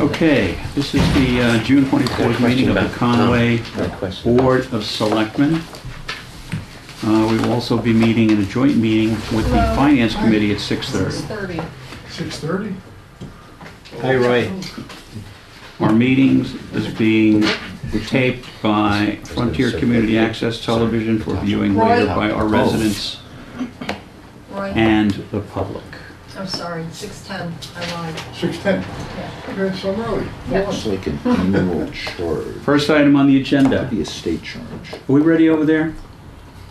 Okay, this is the uh, June 24th meeting of the Conway Got a question. Board of Selectmen. Uh, We will also be meeting in a joint meeting with the Hello. Finance Committee at 6:30. 6:30. Six thirty? Hi, Roy. Our meetings is being taped by Frontier Community Access Television for viewing later by our residents Roy, and the public. I'm sorry, 6:10, I lied. Six ten? Yeah. Okay, so early. Yeah. It's like an annual charge, First item on the agenda. the estate charge. Are we ready over there,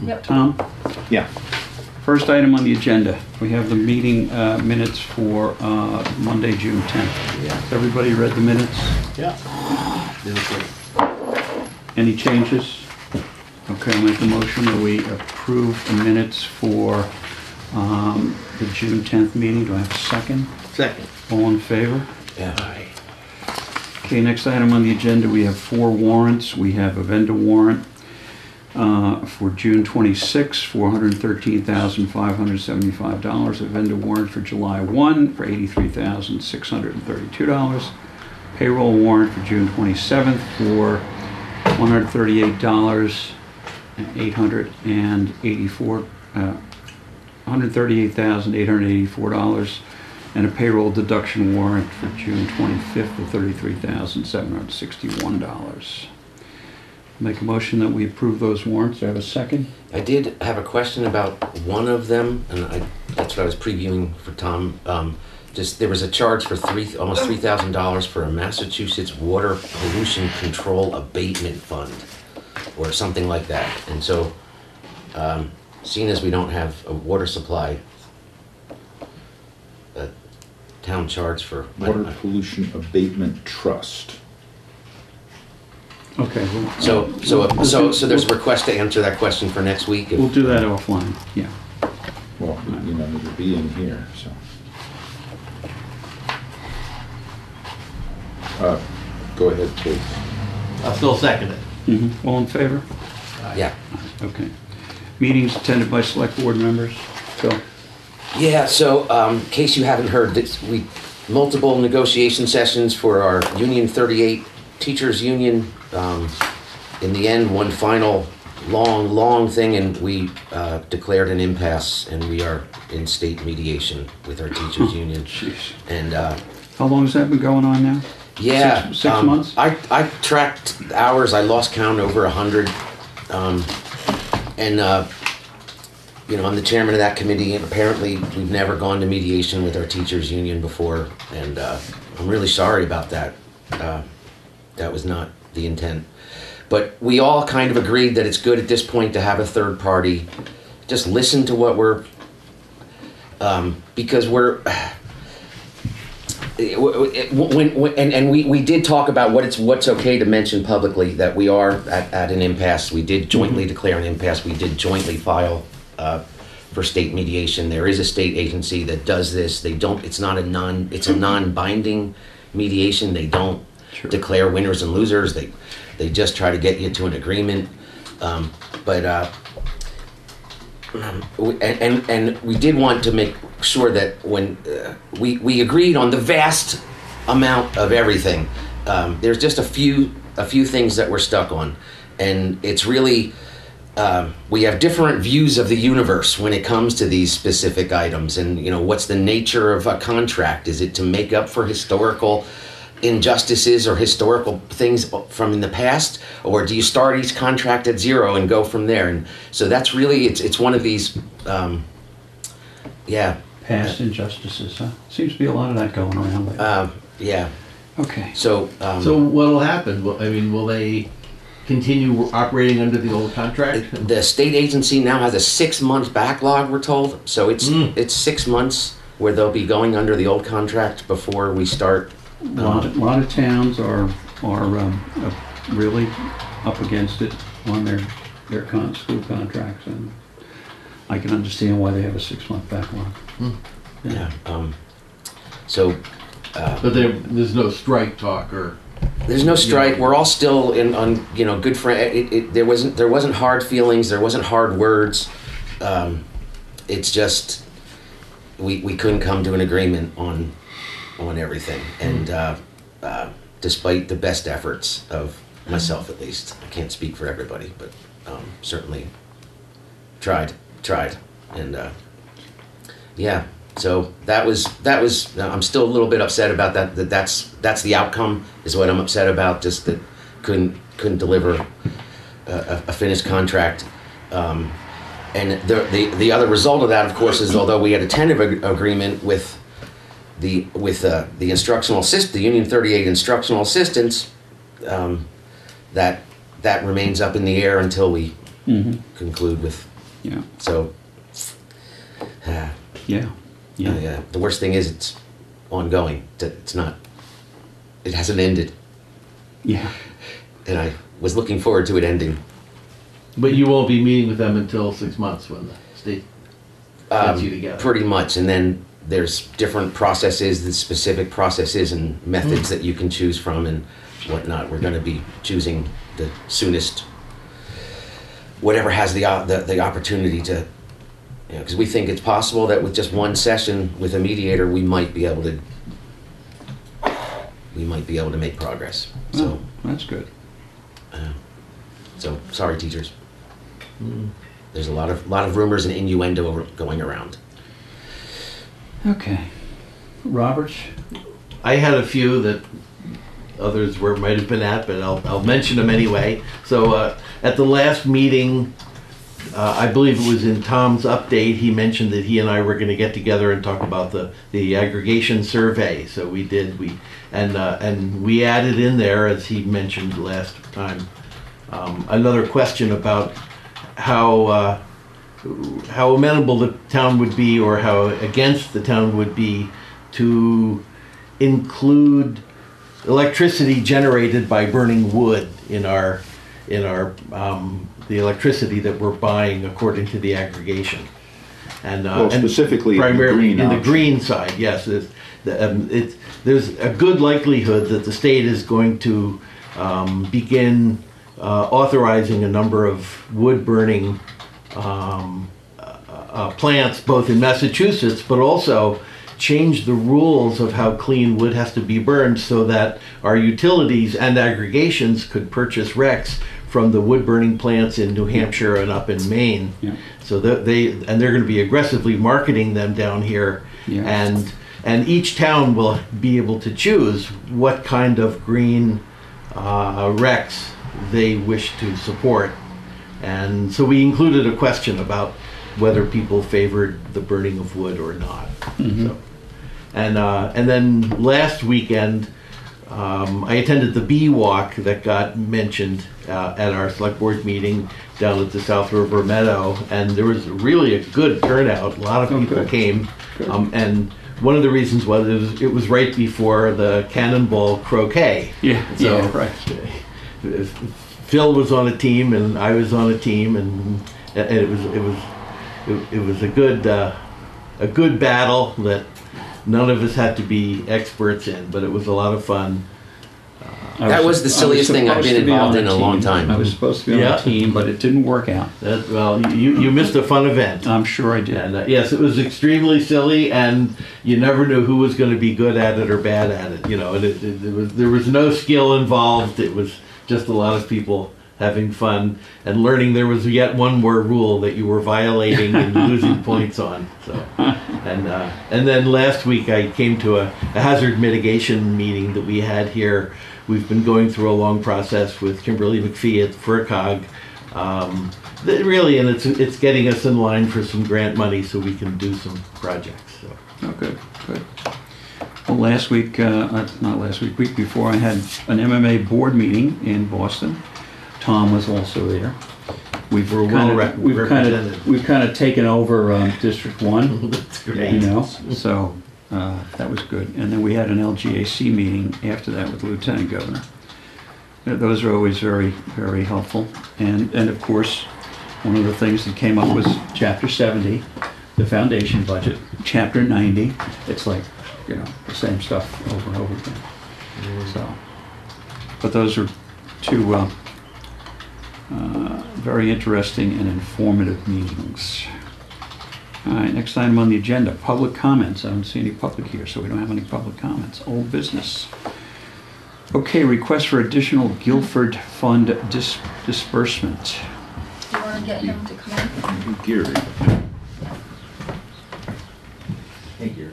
Yep. Tom? Yeah. First item on the agenda, we have the meeting uh, minutes for uh, Monday, June 10th. Yeah. Has everybody read the minutes? Yeah. Any changes? Okay, I'll make a motion that we approve the minutes for um, the June 10th meeting. Do I have a second? Second. All in favor? Yeah. Okay, next item on the agenda, we have four warrants. We have a vendor warrant uh, for June 26, $413,575. A vendor warrant for July 1 for $83,632. Payroll warrant for June 27th for $138,884, uh, $138,884 and a payroll deduction warrant for June 25th for $33,761. Make a motion that we approve those warrants. Do I have a second? I did have a question about one of them, and I, that's what I was previewing for Tom. Um, just, there was a charge for three, almost three thousand dollars for a Massachusetts Water Pollution Control Abatement Fund, or something like that. And so, um, seeing as we don't have a water supply, a town charge for. Water Pollution Abatement Trust. Okay. well, So, so, we'll so, do- so there's a request to answer that question for next week? if- We'll do that offline, yeah. Well, you know, it'll be in here, so. Uh, Go ahead, please. I'll still second it. Mhm. All in favor? Yeah. Okay. Meetings attended by select board members. Phil? Yeah, so um, in case you haven't heard, this, we multiple negotiation sessions for our Union 38 Teachers Union. Um, in the end, one final long, long thing, and we uh, declared an impasse, and we are in state mediation with our teachers union. Jeez. And uh, How long has that been going on now? yeah, Six- six um, months? I I tracked hours. I lost count over a hundred, um, and uh, you know I'm the chairman of that committee. And apparently, we've never gone to mediation with our teachers union before, and uh, I'm really sorry about that. Uh, that was not the intent, but we all kind of agreed that it's good at this point to have a third party. Just listen to what we're um, because we're when, when, and, and we, we did talk about what it's what's okay to mention publicly that we are at, at an impasse. We did jointly declare an impasse. We did jointly file uh, for state mediation. There is a state agency that does this. They don't. It's not a non. It's a non-binding mediation. They don't Sure. declare winners and losers. They they just try to get you to an agreement. Um, but uh, and, and and we did want to make sure that when uh, we we agreed on the vast amount of everything, um, there's just a few a few things that we're stuck on, and it's really um, we have different views of the universe when it comes to these specific items, and you know what's the nature of a contract? Is it to make up for historical? Injustices or historical things from in the past or do you start each contract at zero and go from there and so that's really it's it's one of these um, yeah Past injustices, huh? Seems to be a lot of that going around lately. um, yeah Okay. so um, So what'll happen? Will- I mean, will they continue operating under the old contract? the state agency now has a six month backlog we're told so it's Mm. it's six months where they'll be going under the old contract before we start A lot, a lot of towns are, are um, uh, really up against it on their, their con, school contracts, and I can understand why they have a six-month backlog. yeah um, so But there, there's no strike talk or, There's no strike. We're all still in on you know good friend. It, it, there wasn't there wasn't hard feelings. There wasn't hard words. Um, it's just we we couldn't come to an agreement on on everything. And uh, uh, despite the best efforts of myself at least. I can't speak for everybody, but um, certainly tried, tried, and uh, yeah. So that was that was. I'm still a little bit upset about that. That that's that's the outcome is what I'm upset about. Just that couldn't couldn't deliver a, a, a finished contract. Um, and the, the the other result of that, of course, is although we had a tentative ag- agreement with the with uh, the instructional assist, the Union 38 instructional assistance um, that that remains up in the air until we Mhm. conclude with. Yeah, So, uh, yeah, yeah. yeah. The worst thing is it's ongoing. It's not. It hasn't ended, Yeah, and I was looking forward to it ending. But you won't be meeting with them until six months when the state gets Um, you together. Pretty much, and then there's different processes, the specific processes and methods that you can choose from and whatnot. We're going to be choosing the soonest, whatever has the the, the opportunity to, you know, because we think it's possible that with just one session with a mediator, we might be able to, we might be able to make progress. So, Oh, that's good. so sorry, teachers. Mm. There's a lot of lot of rumors and innuendo going around. Okay. Roberts? I had a few that others were might have been at, but I'll, I'll mention them anyway. So uh, at the last meeting, uh, I believe it was in Tom's update, he mentioned that he and I were going to get together and talk about the, the aggregation survey. So we did, we and uh, and we added in there, as he mentioned last time, um, another question about how. How amenable the town would be or how against the town would be to include electricity generated by burning wood in our in our um, the electricity that we're buying according to the aggregation. And, uh, Well, and specifically in the primarily green in the green side yes it's, the, um, it's, there's a good likelihood that the state is going to um, begin uh, authorizing a number of wood burning um, uh, uh, plants both in Massachusetts, but also change the rules of how clean wood has to be burned so that our utilities and aggregations could purchase RECs from the wood burning plants in New Hampshire and up in Maine. Yeah. So that they and they're going to be aggressively marketing them down here, Yeah. and and each town will be able to choose what kind of green uh, RECs they wish to support. And so we included a question about whether people favored the burning of wood or not. So, and uh, and then last weekend, um, I attended the bee walk that got mentioned uh, at our select board meeting down at the South River Meadow, and there was really a good turnout. A lot of Oh, people good. came, um, and one of the reasons was it, was it was right before the Cannonball Croquet. Yeah, So- yeah, right. Phil was on a team and I was on a team and, and it was it was it, it was a good uh, a good battle that none of us had to be experts in, but it was a lot of fun. I That was the I silliest thing I've been to be involved in a long time. I was supposed to be on Yeah. a team, but it didn't work out. That, well, you you missed a fun event. I'm sure I did. And uh, yes, it was extremely silly, and you never knew who was going to be good at it or bad at it. You know, and it, it, it was there was no skill involved. It was just a lot of people having fun and learning there was yet one more rule that you were violating and losing points on. So, and uh, and then last week I came to a, a hazard mitigation meeting that we had here. We've been going through a long process with Kimberly MacPhee at FRCOG. Um, that really, and it's it's getting us in line for some grant money so we can do some projects. So. Oh, good, good. Well, last week, uh, uh, not last week, week before, I had an MMA board meeting in Boston. Tom was also there. We've We're well kind rep- of, we've kind of, we've kind of taken over um, District One, That's you great. know, so uh, that was good. And then we had an LGAC meeting after that with the Lieutenant Governor. Th- Those are always very, very helpful. And, and of course, one of the things that came up was Chapter 70, the foundation budget. Chapter 90, it's like, you know, the same stuff over and over again. So, but those are two uh, uh, very interesting and informative meetings. All right, next item on the agenda, public comments. I don't see any public here, so we don't have any public comments. Old business. Okay, request for additional Guilford Fund dis- disbursement. Do you wanna get him to come in? Gary. Thank you.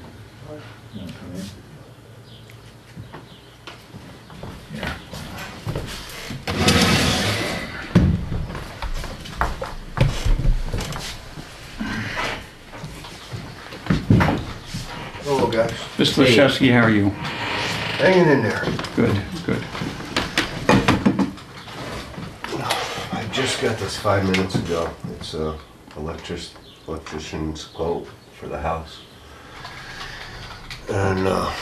Yeah. Hello, guys. Mr. Hey. How are you? Hanging in there. Good, good. I just got this five minutes ago. It's a electric, electrician's quote for the house. And, uh,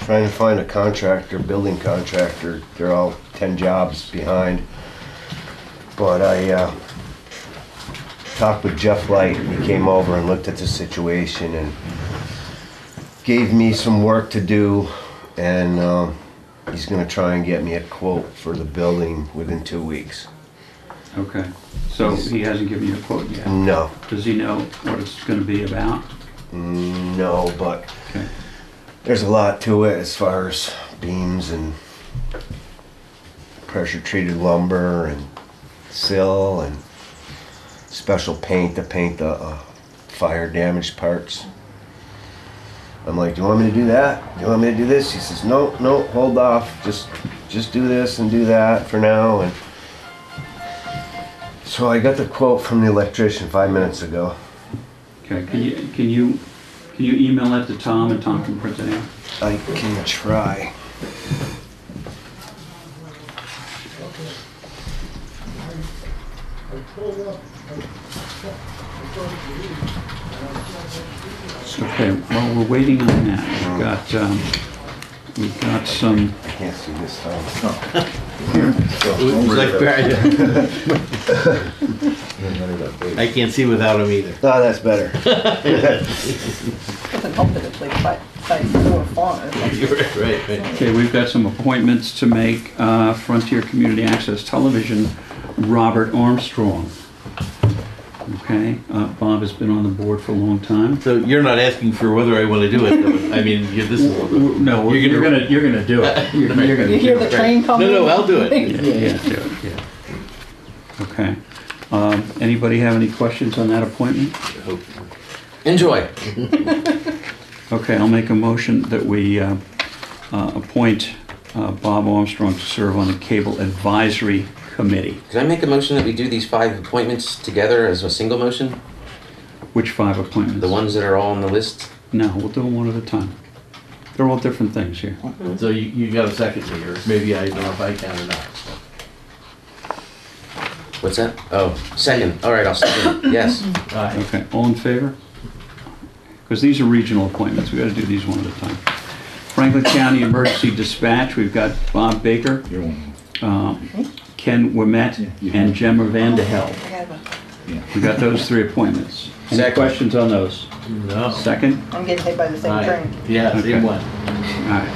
trying to find a contractor, building contractor. They're all ten jobs behind. But I, uh, talked with Jeff Light. He came over and looked at the situation and gave me some work to do. And, um, He's gonna try and get me a quote for the building within two weeks. Okay, so he hasn't given you a quote yet? No, Does he know what it's gonna be about? no, but Okay, there's a lot to it as far as beams and pressure treated lumber and sill and special paint to paint the uh, fire damaged parts. I'm like, do you want me to do that? Do you want me to do this? He says, no, no, hold off. Just, just do this and do that for now. And so I got the quote from the electrician five minutes ago. okay, can you, can you, can you email that to Tom and Tom can print it out? I can try. Okay, well, we're waiting on that. We've got, um, we've got some, I Can't see this time. It was like, I can't see without him either. Oh, that's better. Doesn't help that it's like five, five, four. You're right, right, right. okay, we've got some appointments to make. Uh, Frontier Community Access Television, Robert Armstrong. Okay, uh, Bob has been on the board for a long time. So you're not asking for whether I want to do it, though. I mean, you- this is. No, You're you're gonna- gonna, you're gonna do it. You're you're gonna You hear do the it. train coming? No, no, I'll do it. Yeah, yeah, do it, yeah. Okay. Um, Anybody have any questions on that appointment? Enjoy. Okay, I'll make a motion that we uh, uh, appoint uh, Bob Armstrong to serve on the Cable Advisory Committee. Can I make a motion that we do these five appointments together as a single motion? Which five appointments? The ones that are all on the list? No, we'll do them one at a time. They're all different things here. So you, you got a second here, maybe I don't know if I can or not. What's that? Oh, second. All right, I'll second. Yes. Aye. Okay, all in favor? Because these are regional appointments, we gotta do these one at a time. Franklin County Emergency Dispatch, we've got Bob Baker, You're one. um, Ken Wimet, you and have- Gemma Vandehel. I have We got those three appointments. Any Second. questions on those? No. Second? I'm getting hit by the same Aye. train. Yeah, Okay. same one. All right.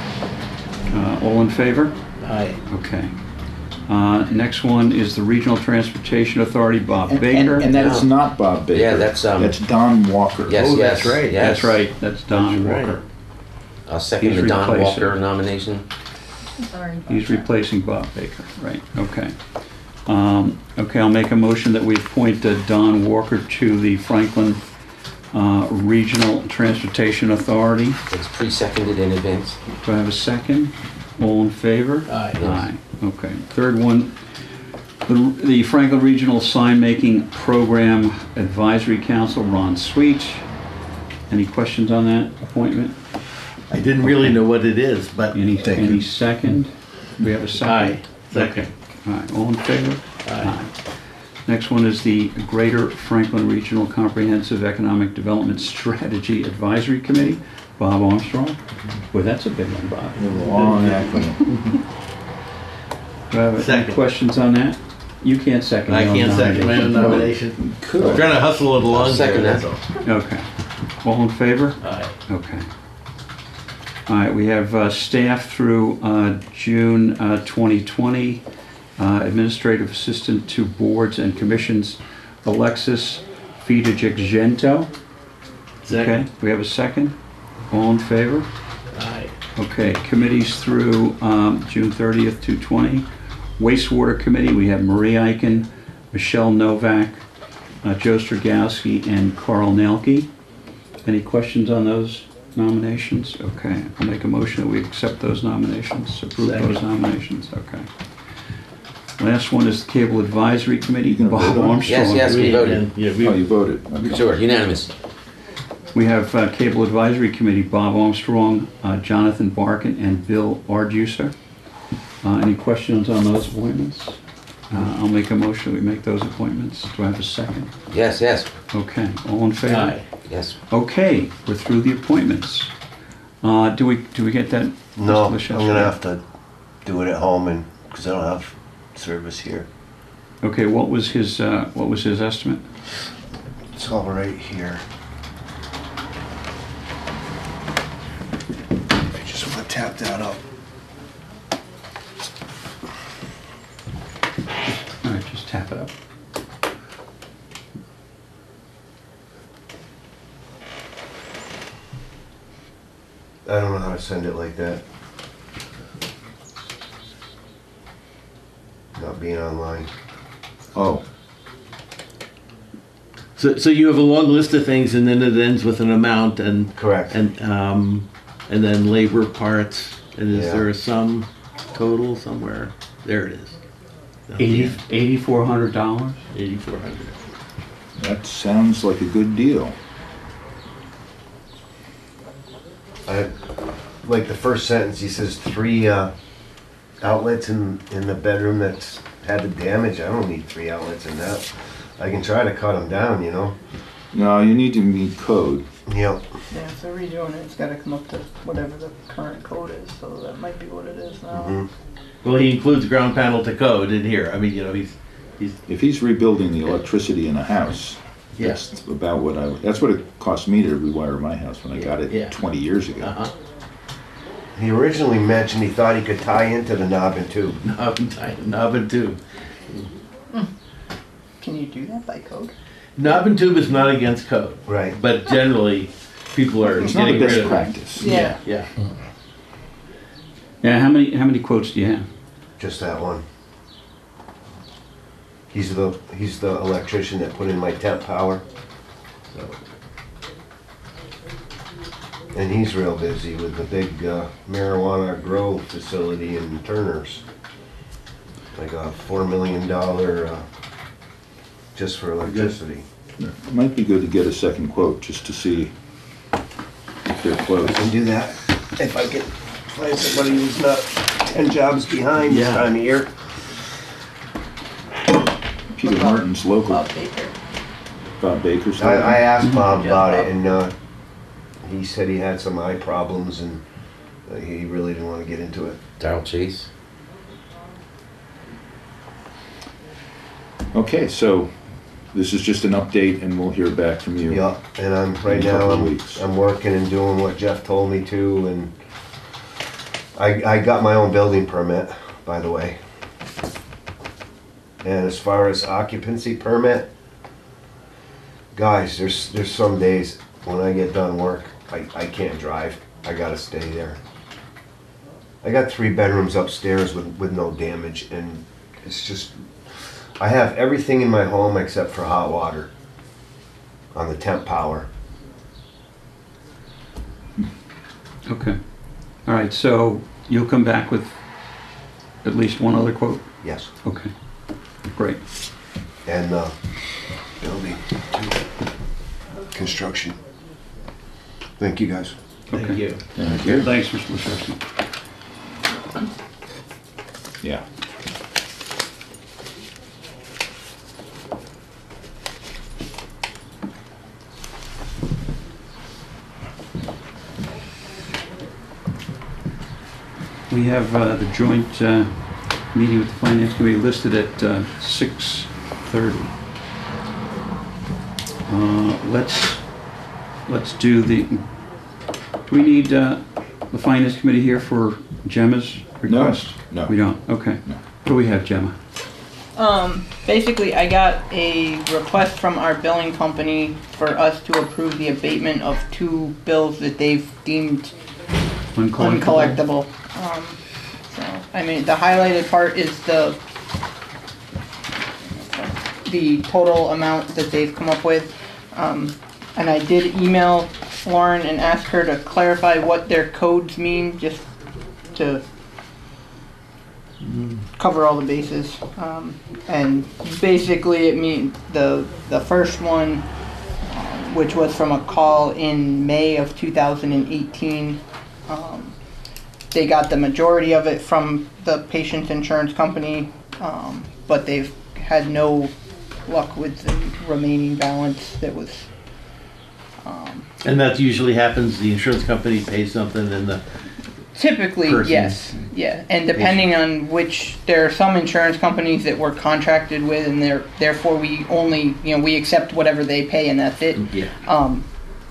Uh, All in favor? Aye. Okay. Uh, Next one is the Regional Transportation Authority, Bob And- Baker. And, and that is not Bob Baker. Yeah, that's, um, That's Don Walker. Yes, Oh, yes. that's right. yes. That's right, that's Don That's right. Walker. I'll second He's the Don replacing. Walker nomination. Sorry. He's replacing Bob Baker, right, okay. Um, Okay, I'll make a motion that we appoint uh, Don Walker to the Franklin uh, Regional Transportation Authority. It's pre-seconded in advance. Do I have a second? All in favor? Aye. Aye, okay. Third one, the the Franklin Regional Sign Making Program Advisory Council, Ron Sweet. Any questions on that appointment? I didn't really know what it is, but. Any, Thank any second? We have a second? Aye. Second. Okay. All right, all in favor? Aye. Next one is the Greater Franklin Regional Comprehensive Economic Development Strategy Advisory Committee, Bob Armstrong. Well, that's a big one, Bob. Long acronym. Do I have any Second. questions on that? You can't second. I your own can't second my own nomination. nomination. Could. I'm trying to hustle it along I'll second here, that. that's all. Okay. All in favor? Aye. Okay. All right, we have uh, staff through uh, June uh, 2020, uh, administrative assistant to boards and commissions, Alexis Fidejikgento. Okay, we have a second? All in favor? Aye. Okay, committees through um, June 30th to 20. Wastewater Committee, we have Marie Eichen, Michelle Novak, uh, Joe Stragowski, and Carl Nelke. Any questions on those nominations? Okay, I'll make a motion that we accept those nominations, approve those Second. nominations, okay. Last one is the Cable Advisory Committee, Bob vote on it? Armstrong. Yes, yes. we voted. Yeah, Oh, we, you voted? Okay. Sure, unanimous. We have uh, Cable Advisory Committee, Bob Armstrong, uh, Jonathan Barkin, and Bill Arducer. Uh, Any questions on those appointments? Uh, I'll make a motion, that we make those appointments. Do I have a second? Yes, yes, Okay, all in favor? aye. Yes. Okay, we're through the appointments. Uh, Do we, do we get that? No, Mr. I'm Leshevsky? gonna have to do it at home and, cause I don't have service here. Okay, what was his, uh, what was his estimate? It's all right here. If you just wanna tap that up. All right, just tap it up. I don't know how to send it like that. Not being online. Oh, So, so you have a long list of things and then it ends with an amount and, Correct. and, um, and then labor parts. And is Yeah. there a sum total somewhere? There it is. Eighty, eighty-four hundred dollars? Eighty-four hundred. that sounds like a good deal. I, like the first sentence, he says three, uh, outlets in, in the bedroom that's had the damage. I don't need three outlets in that. I can try to cut them down, you know? No, you need to meet code. Yep. Yeah, so they're redoing it, it's gotta come up to whatever the current code is, so that might be what it is now. Mhm. Well, he includes ground panel to code in here. I mean, you know, he's, he's, If he's rebuilding the electricity in a house, yes. that's about what I, that's what it cost me to rewire my house when I got Yeah. it twenty years ago. Uh-huh. He originally mentioned he thought he could tie into the knob and tube. Knob and tie, knob and tube. Can you do that by code? Knob and tube is not against code, Right. but generally, people are It's not a getting rid best of it. practice. Yeah, yeah. Yeah, how many, how many quotes do you have? Just that one. He's the, he's the electrician that put in my temp power. So. And he's real busy with the big uh, marijuana grow facility in Turner's. Like a four million dollar, uh, just for electricity. It might be good to get a second quote, just to see if they're close. I can do that if I can find somebody who's not ten jobs behind this Yeah. time of year. Peter Martin's local, Bob Baker. Bob Baker's. I, I asked Bob Yeah, about it, Bob. and uh, he said he had some eye problems, and uh, he really didn't want to get into it. Darrell Chase. Okay, so this is just an update and we'll hear back from you. Yeah, and I'm right In a now. couple I'm, weeks. I'm working and doing what Jeff told me to, and I I got my own building permit, by the way. And as far as occupancy permit, guys, there's there's some days when I get done work, I, I can't drive. I gotta stay there. I got three bedrooms upstairs with, with no damage, and it's just I have everything in my home except for hot water on the temp power. Okay. All right, so you'll come back with at least one other quote? Yes. Okay, great. And uh, building, construction. Thank you, guys. Thank Okay. you. Thank you. Thanks, Mr. Leshevsky. Yeah. We have uh, the joint uh, meeting with the Finance Committee listed at uh, 6:30. Uh, Let's, let's do the, do we need uh, the Finance Committee here for Gemma's request? No. We don't, okay. No. What do we have, Gemma? Um, basically, I got a request from our billing company for us to approve the abatement of two bills that they've deemed Uncollectible? uncollectible. Um, so, I mean, the highlighted part is the the total amount that they've come up with. Um, and I did email Lauren and ask her to clarify what their codes mean, just to cover all the bases. Um, and basically, it means the the first one, um, which was from a call in May of 2018. Um, they got the majority of it from the patient's insurance company, um, but they've had no luck with the remaining balance that was. Um, And that usually happens, the insurance company pays something and the, typically, Person. yes, yeah, and depending on which, there are some insurance companies that we're contracted with, and they're therefore we only, you know, we accept whatever they pay, and that's it. yeah. Um,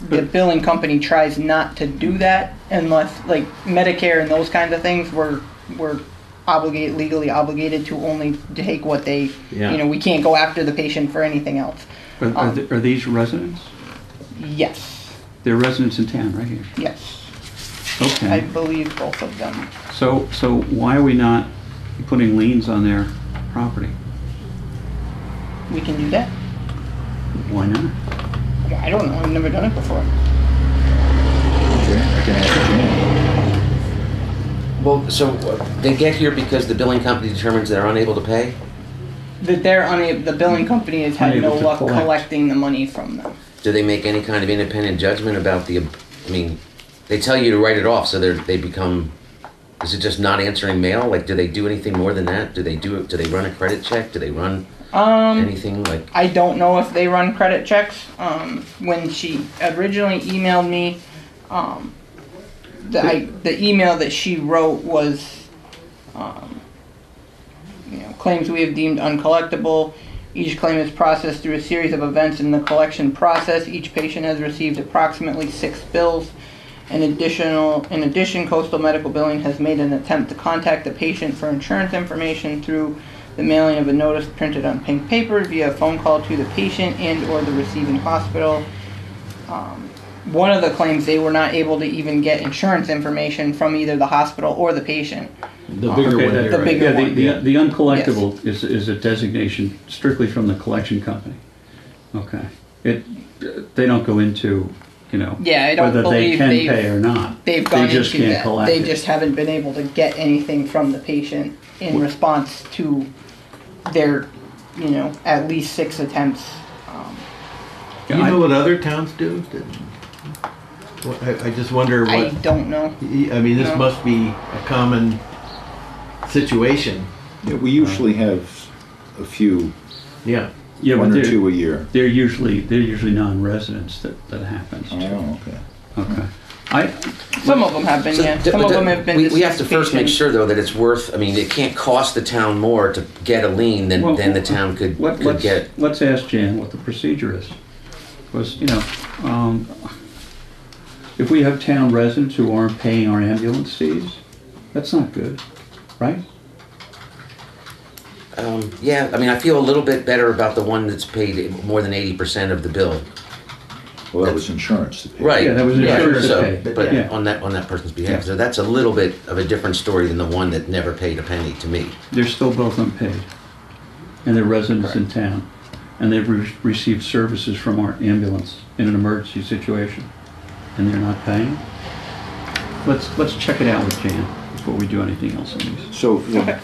the billing company tries not to do that unless, like Medicare and those kinds of things, we're, we're obligated, legally obligated to only take what they, Yeah. you know, we can't go after the patient for anything else. Are, are um, th- are these residents? Yes, They're residents in town, right here. yes, Okay. I Okay. believe both of them. So, so why are we not putting liens on their property? We can do that. Why not? I don't know, I've never done it before. I can ask Jan. Well, so uh, they get here because the billing company determines they're unable to pay? That they're unable, the billing company has had no to luck collect. collecting the money from them. Do they make any kind of independent judgment about the, I mean, they tell you to write it off, so they're, they become, is it just not answering mail? Like, do they do anything more than that? Do they do, it? do they run a credit check? Do they run Um, anything like? I don't know if they run credit checks. Um, when she originally emailed me, um, the, I, the email that she wrote was, um, you know, claims we have deemed uncollectible. Each claim is processed through a series of events in the collection process. Each patient has received approximately six bills. In additional, in addition, Coastal Medical Billing has made an attempt to contact the patient for insurance information through the mailing of a notice printed on pink paper via phone call to the patient and or the receiving hospital. Um, one of the claims they were not able to even get insurance information from either the hospital or the patient. The bigger Okay, one that- The right? bigger Yeah, the, one. the, the uncollectible is, is a designation strictly from the collection company. Okay. It, they don't go into, you know, Yeah, I don't whether they believe can they've- pay or not. They've gone They just into can't that. collect They it. just haven't been able to get anything from the patient in response to their, you know, at least six attempts. Um, Do you know what other towns do? Did- Well, I, I just wonder I what, don't know. I mean, this No. must be a common situation. Yeah, we usually have a few, Yeah. Yeah, but one or they're, two a year. they're usually, they're usually non-residents that, that happens to. Oh, okay. Okay. I, Some of them have been, So yeah. th- Some but of them have been We, we have to first make sure though that it's worth, I mean, it can't cost the town more to get a lien than, Well, than the town could, let, could let's, get. let's ask Jan what the procedure is. Because, you know, um, if we have town residents who aren't paying our ambulance fees, that's not good, right? Um, yeah, I mean, I feel a little bit better about the one that's paid more than eighty percent of the bill. Well, that was insurance to pay. Right. Yeah, that was right, insurance to so- pay. But Yeah. on that, on that person's behalf, Yeah. so that's a little bit of a different story than the one that never paid a penny to me. They're still both unpaid. And they're residents in town. And they've re- received services from our ambulance in an emergency situation. And they're not paying? Let's, let's check it out with Jan before we do anything else on these. So,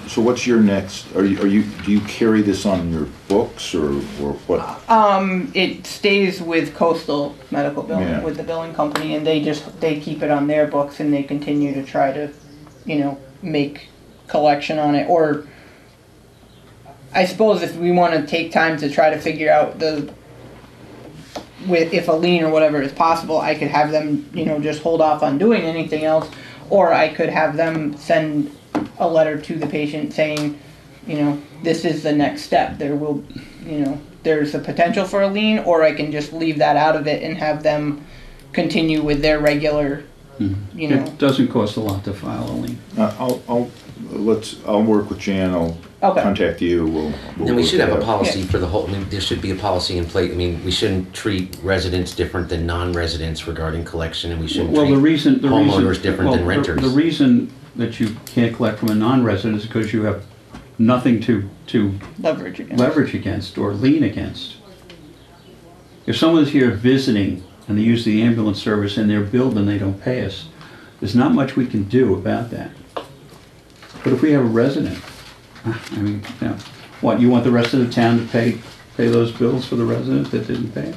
so what's your next, are you, are you, do you carry this on your books or, or what? Um, it stays with Coastal Medical Billing, Yeah. with the billing company, and they just, they keep it on their books and they continue to try to, you know, make collection on it, or I suppose if we wanna take time to try to figure out the, with, if a lien or whatever is possible, I could have them, you know, just hold off on doing anything else, or I could have them send a letter to the patient saying, you know, this is the next step, there will, you know, there's a potential for a lien, or I can just leave that out of it and have them continue with their regular, you know, It doesn't cost a lot to file a lien. Uh, I'll, I'll, let's, I'll work with Jan, I'll Okay. contact you, we'll. we'll And we work should it have a out. policy Yeah. for the whole, I mean, there should be a policy in place. I mean, we shouldn't treat residents different than non-residents regarding collection, and we shouldn't Well, the treat reason, the reason. homeowners different than well, the- renters. The reason that you can't collect from a non-resident is because you have nothing to, to Leverage again. leverage against or lien against. If someone's here visiting and they use the ambulance service and they're billed and they don't pay us, there's not much we can do about that. But if we have a resident, I mean, you know, what, you want the rest of the town to pay, pay those bills for the resident that didn't pay? it?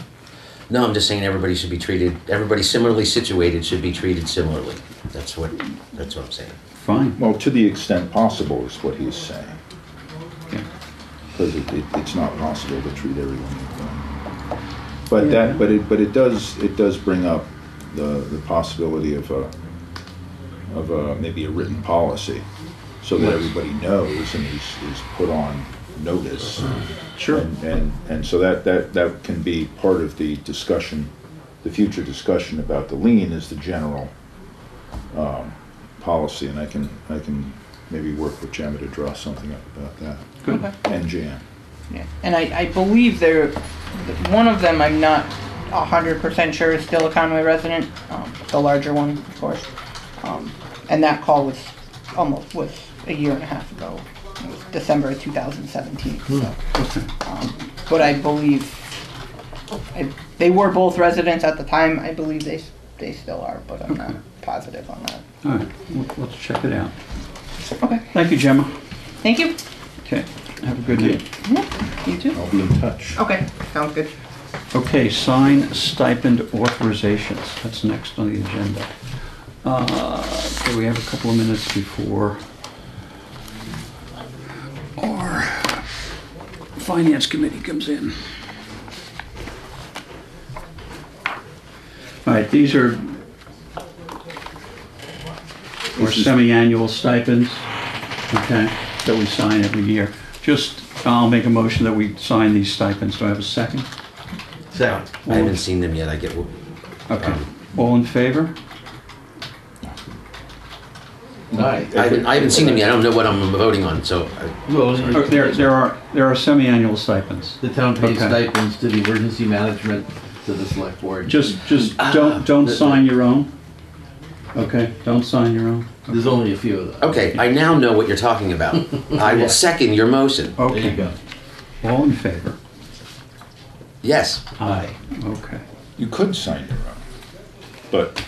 No, I'm just saying everybody should be treated, everybody similarly situated should be treated similarly. That's what, that's what I'm saying. Fine. Well, to the extent possible is what he's saying, Yeah. because it, it, it's not possible to treat everyone equally. But that, but it, but it does, it does bring up the, the possibility of a, of a, maybe a written policy, so that everybody knows and is, is put on notice. Sure. And, and, and so that, that, that can be part of the discussion, the future discussion about the lien is the general, um, policy, and I can, I can maybe work with Gemma to draw something up about that, Okay. and Jan. Yeah. And I, I believe there, one of them I'm not a hundred percent sure is still a Conway resident, um, the larger one, of course. Um, and that call was almost, was a year and a half ago. It was December of two thousand seventeen, so. Um, But I believe, I, they were both residents at the time, I believe they, s- they still are, but I'm not positive on that. All right, well, let's check it out. Okay, Thank you, Gemma. thank you. Okay, have a good night. You too. I'll be in touch. Okay, sounds good. Okay, sign stipend authorizations, that's next on the agenda. Uh, So we have a couple of minutes before our finance committee comes in. All right, these are or This semi-annual stipends, okay, that we sign every year. Just, I'll make a motion that we sign these stipends. Do I have a second? Second. I haven't seen them yet, I get, Okay, um, all in favor? Aye. I haven't, I haven't seen them yet, I don't know what I'm voting on, so, I- Well, There, there are, there are semi-annual stipends. the town pays Okay. stipends to the emergency management, to the select board. Just, just ah, don't, don't sign your own. Okay, don't sign your own. There's only a few of them. okay, I now know what you're talking about. I Yeah. will second your motion, There you Okay, go. all in favor? yes. Aye. Okay, You could sign your own, but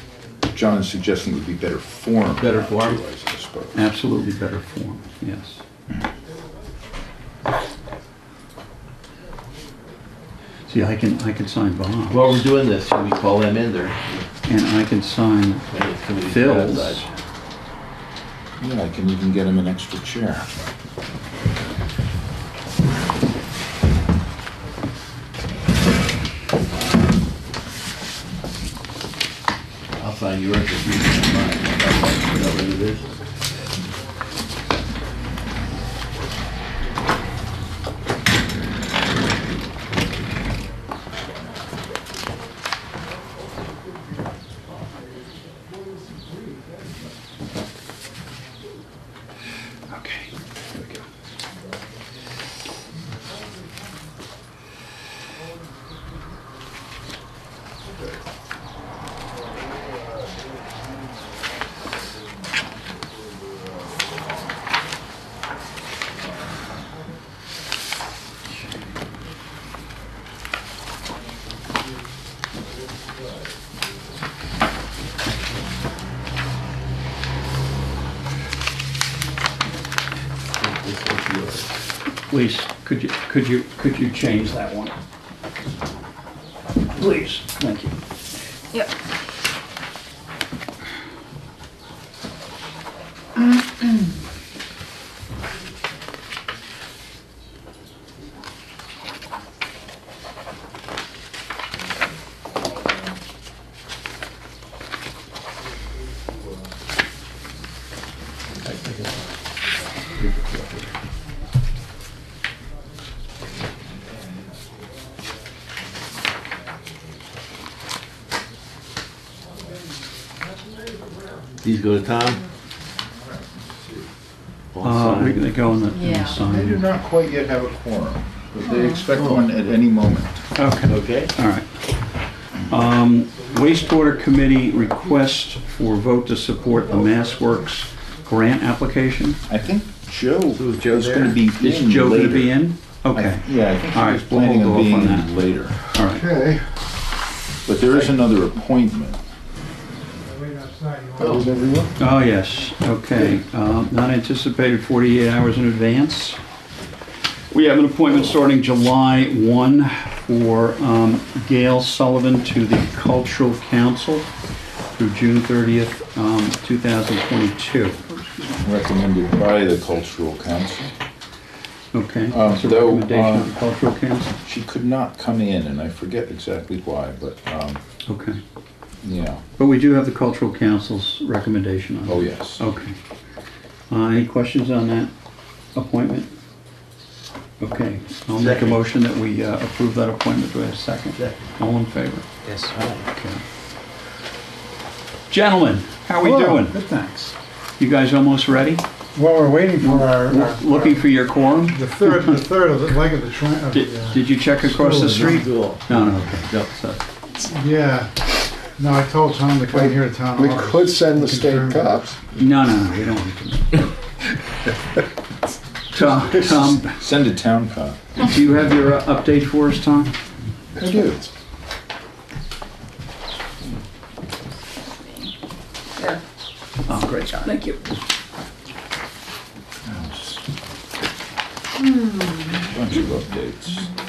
John is suggesting it would be better form. Better not form? to, I suppose. absolutely better form, yes. See, I can, I can sign bonds, While we're doing this, should we call them in there? and I can sign Finance committee's Phil's. outside. Yeah, I can even get him an extra chair. Sign yours if you sign mine. Whatever it is. Okay, here we go. This is yours. Please, could you, could you, could you change that one? Please, thank you. Go to Tom? Uh, we- they go in the, in the They do sign. not quite yet have a quorum, but they expect one at any moment. Okay, Okay. all right. Um, wastewater committee request for vote to support the Mass Works grant application. I think Joe So is Joe is gonna there? be Is in Joe gonna later. be in? I- Okay, Yeah, I think All he right, was we'll planning hold on off being on that. later. all right. Okay. But there is another appointment. Oh. Oh, yes, okay. Um, Not anticipated 48 hours in advance. We have an appointment starting July 1 for um, Gail Sullivan to the Cultural Council through June 30th, um, 2022. recommended by the cultural council. Okay, Um, that's a though, recommendation of uh, the Cultural Council? She could not come in, and I forget exactly why, but, um, Okay, yeah, but we do have the Cultural Council's recommendation on it. oh, yes. Okay. Uh, Any questions on that appointment? Okay, I'll make a Second. motion that we uh, approve that appointment. Do I have a second? Second. All in favor? Yes. Okay. Gentlemen, how are we Hello, doing? Good, thanks. You guys almost ready? Well, we're waiting for our, our- Looking for your quorum? the third, the third of the leg of the train. of Did the, uh, did you check across the street? No, no, okay. No, so- Yeah. No, I told Tom to come in here to town We office. could send the state Confirm that. cops. No, no, no, we don't want to. Tom, Tom, Send a town cop. do you have your uh, update for us, Tom? I do. Here. Oh, great, job. thank you. Bunch of updates.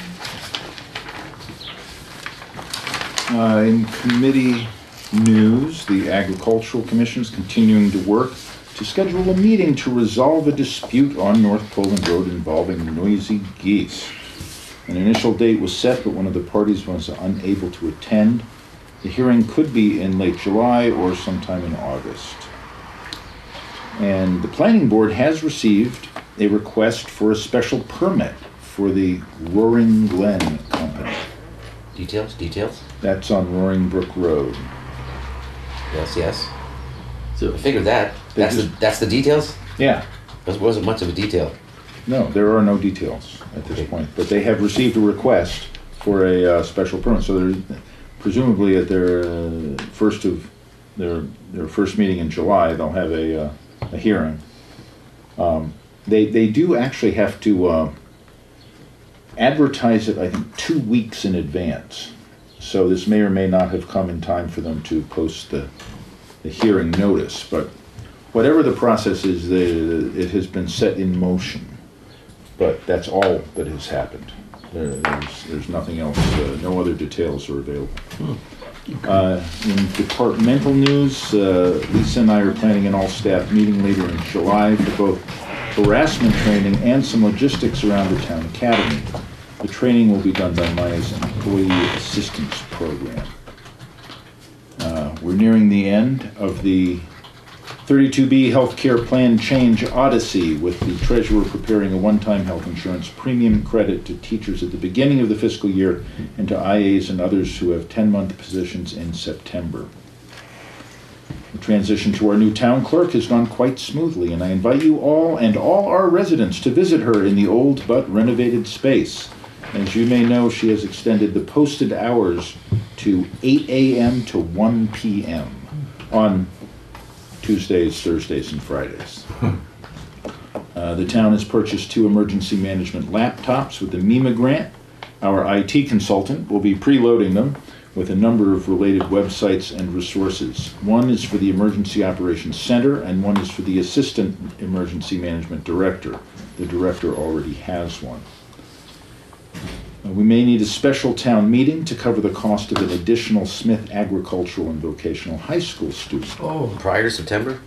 Uh, in committee news, the Agricultural Commission is continuing to work to schedule a meeting to resolve a dispute on North Poland Road involving noisy geese. An initial date was set, but one of the parties was unable to attend. The hearing could be in late July or sometime in August. And the planning board has received a request for a special permit for the Roaring Glen Company. Details, details? That's on Roaring Brook Road. Yes, yes. So, I figured that. They That's the, just- that's the details? Yeah, That wasn't much of a detail. no, there are no details at this point, but they have received a request for a uh, special permit, so they're presumably at their uh, first of, their, their first meeting in July, they'll have a, uh, a hearing. Um, They, they do actually have to uh, advertise it, I think, two weeks in advance. So this may or may not have come in time for them to post the, the hearing notice, but whatever the process is, the, it has been set in motion. But that's all that has happened. There, there's, there's nothing else, uh, no other details are available. Uh, in departmental news, uh, Lisa and I are planning an all-staff meeting later in July for both harassment training and some logistics around the town academy. The training will be done by MIIA's Employee Assistance Program. Uh, We're nearing the end of the 32B Healthcare Plan Change Odyssey, with the treasurer preparing a one-time health insurance premium credit to teachers at the beginning of the fiscal year and to IAs and others who have 10-month positions in September. The transition to our new town clerk has gone quite smoothly, and I invite you all and all our residents to visit her in the old but renovated space. As you may know, she has extended the posted hours to 8 a.m. to 1 p.m. on Tuesdays, Thursdays, and Fridays. Uh, The town has purchased two emergency management laptops with the MEMA grant. Our IT consultant will be preloading them with a number of related websites and resources. One is for the Emergency Operations Center, and one is for the Assistant Emergency Management Director. The director already has one. We may need a special town meeting to cover the cost of an additional Smith Agricultural and Vocational High School student. oh, Prior to September?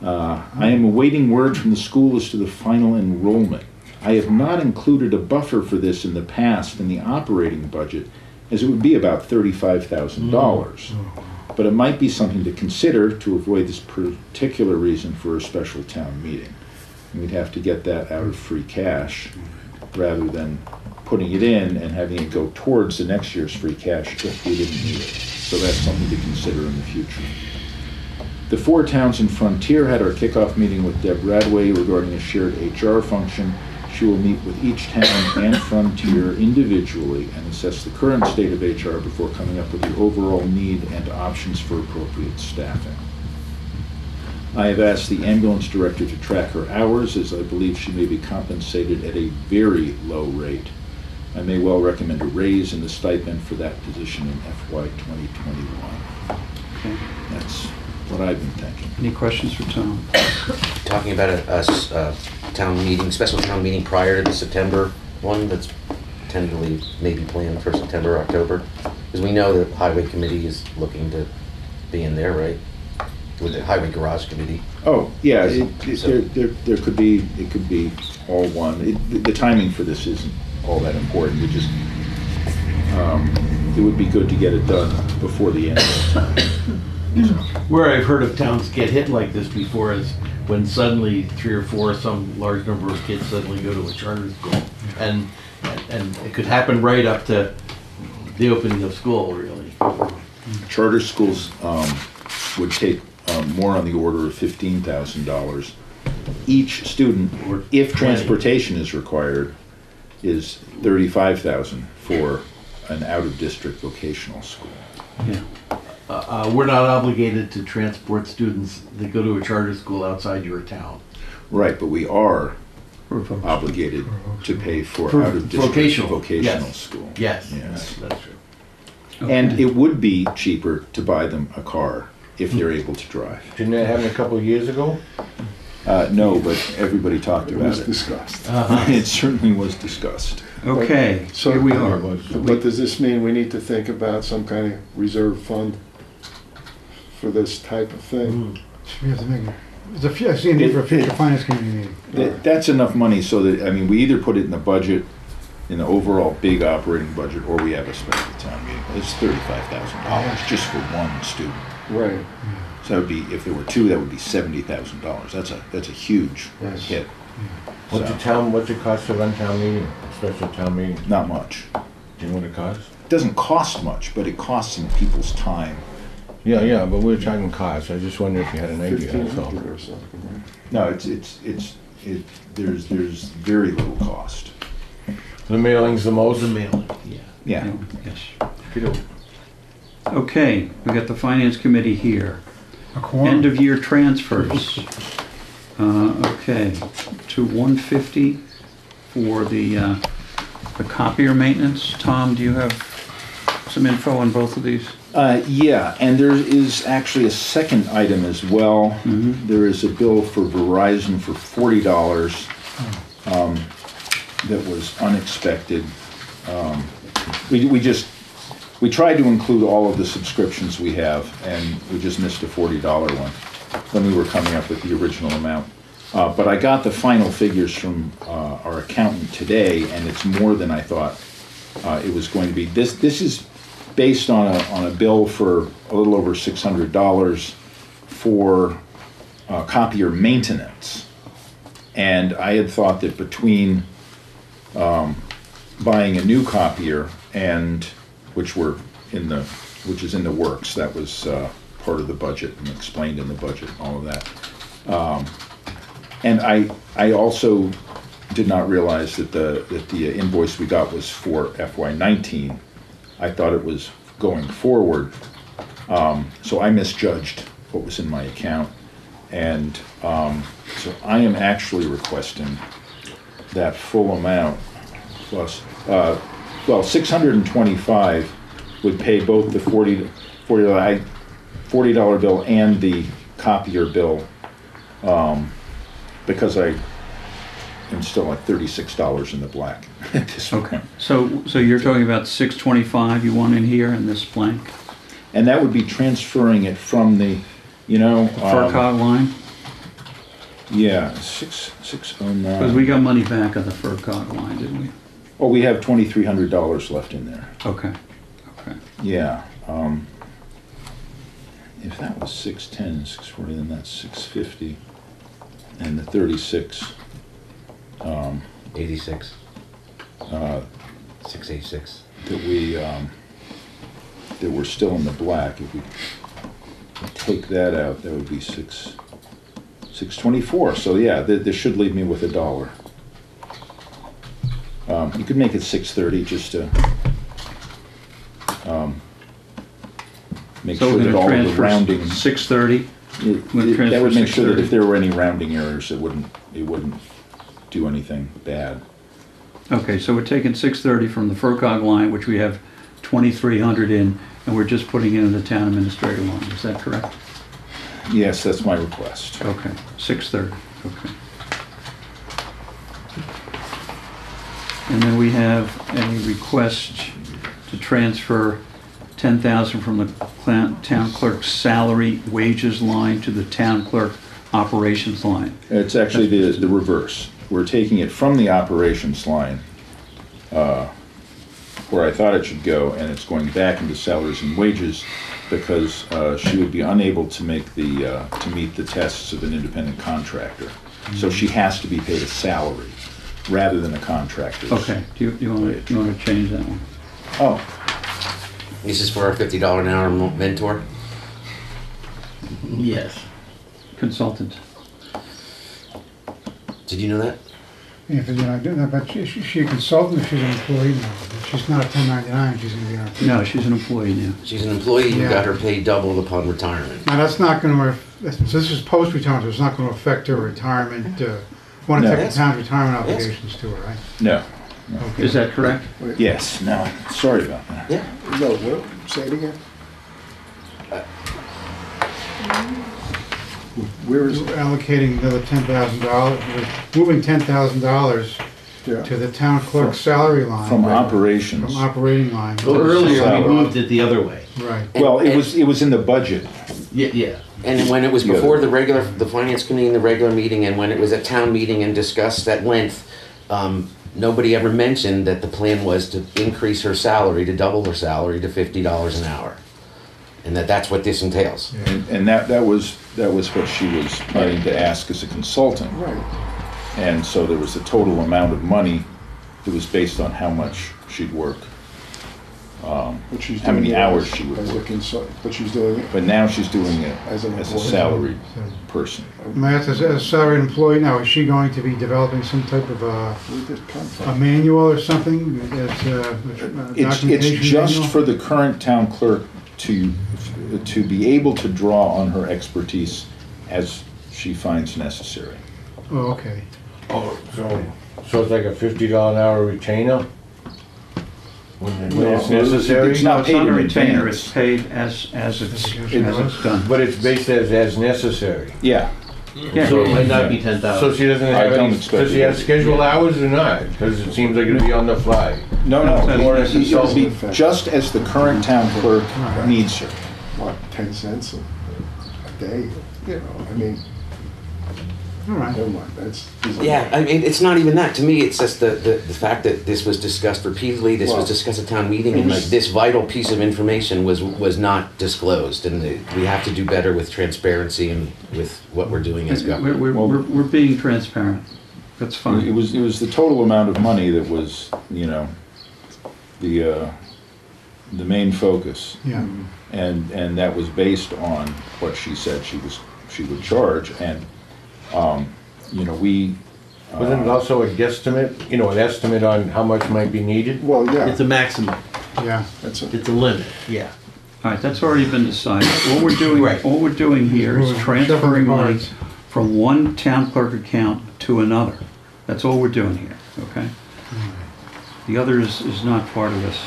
Uh, I am awaiting word from the school as to the final enrollment. I have not included a buffer for this in the past in the operating budget, as it would be about thirty-five thousand dollars. Mm-hmm. But it might be something to consider to avoid this particular reason for a special town meeting. And We'd have to get that out of free cash rather than putting it in and having it go towards the next year's free cash if we didn't need it. So that's something to consider in the future. The four towns in Frontier had our kickoff meeting with Deb Radway regarding a shared HR function. She will meet with each town and Frontier individually and assess the current state of HR before coming up with the overall need and options for appropriate staffing. I have asked the ambulance director to track her hours as I believe she may be compensated at a very low rate. I may well recommend a raise in the stipend for that position in FY 2021. Okay. That's what I've been thinking. Any questions for Tom? Talking about a, a s- a town meeting, special town meeting prior to the September one that's tentatively maybe planned for September, or October. Because we know the highway committee is looking to be in there, right? With the highway garage committee. Oh, yeah, it- it- So- there, there, there could be, it could be all one. It- the- The timing for this isn't all that important, it just, um, it would be good to get it done before the end of the time. Where I've heard of towns get hit like this before is when suddenly three or four, some large number of kids suddenly go to a charter school. And, and it could happen right up to the opening of school, really. Charter schools um, would take um, more on the order of fifteen thousand dollars. Each student, Or if 20. transportation is required, is thirty-five thousand for an out-of-district vocational school. Yeah. Uh, uh, we're not obligated to transport students that go to a charter school outside your town. Right, but we are obligated to pay for For out-of-district vocational, vocational yes. school. Yes, Yes. that's, that's true. And it would be cheaper to buy them a car if they're able to drive. Didn't that happen a couple of years ago? Uh, no, but everybody talked It about was it. discussed. It certainly was discussed. Okay, So here we are. But does this mean we need to think about some kind of reserve fund for this type of thing? Mm. We have to make, there's a few, I see a need for a future finance committee meeting. That, that's enough money so that, I mean, we either put it in the budget, in the overall big operating budget, or we have a special town meeting. It's thirty-five thousand dollars oh, just for one student. Right. So that would be, if there were two, that would be seventy thousand dollars. That's a, that's a huge Yes. hit. What's So, the town, what's it cost to run town meeting, special town meeting? Not much. Do you know what it costs? It doesn't cost much, but it costs in people's time. Yeah, yeah, but we're talking costs, I just wondered if you had an idea, Fifteen that's all. hundred or something, right? No, it's, it's, it's, it, there's, there's very little cost. The mailing's the most? The mailing, yeah. Yeah. Yes. Okay, we got the finance committee here. A End quorum. of year transfers. Uh, okay, to one fifty for the, uh, the copier maintenance. Tom, do you have some info on both of these? Uh, yeah, and there is actually a second item as well. There is a bill for Verizon for forty dollars, um, that was unexpected. Um, We, we just, we tried to include all of the subscriptions we have, and we just missed a forty dollar one when we were coming up with the original amount. Uh, but I got the final figures from, uh, our accountant today, and it's more than I thought, uh, it was going to be. This, this is based on a, on a bill for a little over six hundred dollars for, uh, copier maintenance. And I had thought that between, um, buying a new copier and, which were in the, which is in the works, that was, uh, part of the budget and explained in the budget, all of that. Um, And I, I also did not realize that the, that the invoice we got was for FY nineteen. I thought it was going forward. Um, so I misjudged what was in my account. And, um, so I am actually requesting that full amount plus, uh, well, six hundred and twenty-five would pay both the forty, forty, I, forty dollar bill and the copier bill. Um, because I am still thirty-six dollars in the black Okay, so, so you're talking about six twenty-five you want in here in this blank? And that would be transferring it from the, you know. um, FRCOG line? Yeah, six, six oh nine. Because we got money back on the FRCOG line, didn't we? Oh, we have twenty-three hundred dollars left in there. Okay, okay. Yeah, um, if that was six ten, six forty, then that's six fifty. And the thirty-six, um, Eighty-six, uh, six eighty-six. that we, um, that we're still in the black, if we, take that out, that would be six, six twenty-four. So yeah, th- this should leave me with a dollar. Um, you could make it six thirty just to, um, make So sure we're that gonna all the transfer rounding. six thirty? It- We're gonna it- That would make sure that 630. if there were any rounding errors, it wouldn't, it wouldn't do anything bad. Okay, so we're taking six thirty from the FRCOG line, which we have twenty-three hundred in, and we're just putting it in the town administrator line, is that correct? Yes, that's my request. Okay, six thirty, okay. And then we have a request to transfer ten thousand from the town clerk's salary wages line to the town clerk operations line. It's actually the, the reverse. We're taking it from the operations line, uh, where I thought it should go, and it's going back into salaries and wages because uh, she would be unable to make the, uh, to meet the tests of an independent contractor. So she has to be paid a salary rather than a contractor. Okay, do you, you wanna, you wanna change that one? Oh, This is for our fifty dollar an hour mentor. Yes. Consultant. Did you know that? Yeah, but, you know, I don't know, but she, she she a consultant, or she's an employee now, she's not a ten ninety-nine, she's gonna be an employee. No, she's an employee now. She's an employee who Yeah. got her pay doubled upon retirement. Now, that's not gonna, aff- this is post-retirement, so it's not gonna affect her retirement, uh, wanna No. take the town's retirement Yes. obligations to her, right? no. Okay. Is that correct? Yes, no, sorry about that. Yeah. No, what, say it again? Where is, We're Allocating another ten thousand dollars, moving ten thousand dollars yeah, to the town clerk's salary line. From operations? From operations. operating line. Well, earlier we moved it the other way. Right. Well, it was, it was in the budget. Yeah, yeah. And when it was Yeah. before the regular, the finance committee and the regular meeting, and when it was at town meeting and discussed at length, um, nobody ever mentioned that the plan was to increase her salary, to double her salary to fifty dollars an hour. And that that's what this entails. And, and that, that was, that was what she was planning to ask as a consultant. right. And so there was a total amount of money that was based on how much she'd work. But she's How many it hours as- she would As a work. consult, but she's doing it But now she's doing it As an as a employee. salaried person. May I as a salaried employee now, is she going to be developing some type of a, Where did it come a from? manual or something? As, uh, a It's, it's just manual? for the current town clerk to, to be able to draw on her expertise as she finds necessary. Oh, okay. Oh, so, so it's like a fifty dollar an hour retainer? When when it's necessary? It's not No, it's paid not a in retainer, advance. it's paid as, as it's, as It's- it's done. But it's based as, as necessary. Yeah, Yeah. So it might not be ten So thousand. she doesn't I have don't any, expect does she it. have scheduled hours or not? Because it seems like it'd be on the fly. no, No, no, it's it- it would be necessary. just as the current town clerk needs her. What, ten cents a, a day? You know, I mean, All right. never mind, that's. Yeah, I mean, it's not even that. To me, it's just the, the, the fact that this was discussed repeatedly, this Well, was discussed at town meeting, and like this vital piece of information was, was not disclosed. And the- we have to do better with transparency and with what we're doing as We're, government. we're, we're, we're being transparent. That's fine. It was, it was the total amount of money that was, you know, the, uh, the main focus. Yeah. And, and that was based on what she said she was, she would charge, and, um, you know, we. uh, Wasn't it also a guesstimate, you know, an estimate on how much might be needed? Well, yeah, It's a maximum. Yeah. that's a, It's a limit, yeah. All right, that's already been decided. What we're doing, Right. all we're doing here is transferring shuffling money cards. from one town clerk account to another. That's all we're doing here, okay? The other is, is not part of this.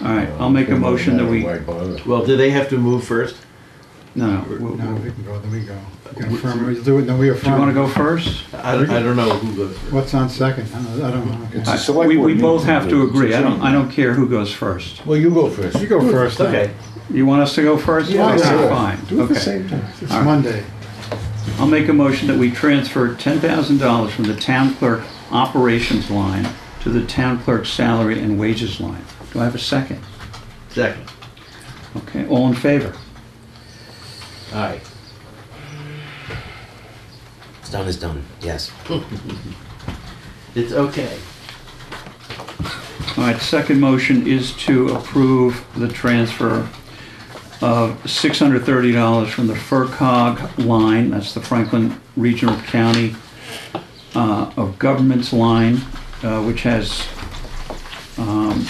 All right, I'll make a motion that we, Why bother? Well, do they have to move first? No, no. we'll- No, we'll- can go, then we go. We can affirm, we'll do it, then we affirm. Do affirm. you want to go first? I don't, I don't know who goes first. What's on second? I don't, I don't know. It's Okay. a select We, we both meeting. have to agree. I don't, It's a I don't care who goes first. Well, you go first. You go first then. Okay. You want us to go first? Yeah, Okay, yeah. fine. do it the Okay. same time. It's All right. Monday. I'll make a motion that we transfer ten thousand dollars from the town clerk operations line to the town clerk salary and wages line. Do I have a second? Second. Okay, all in favor? Aye. It's done is done, yes. It's okay. All right, second motion is to approve the transfer of $630 from the FRCOG line, that's the Franklin Regional County uh, of Governments line, uh, which has um,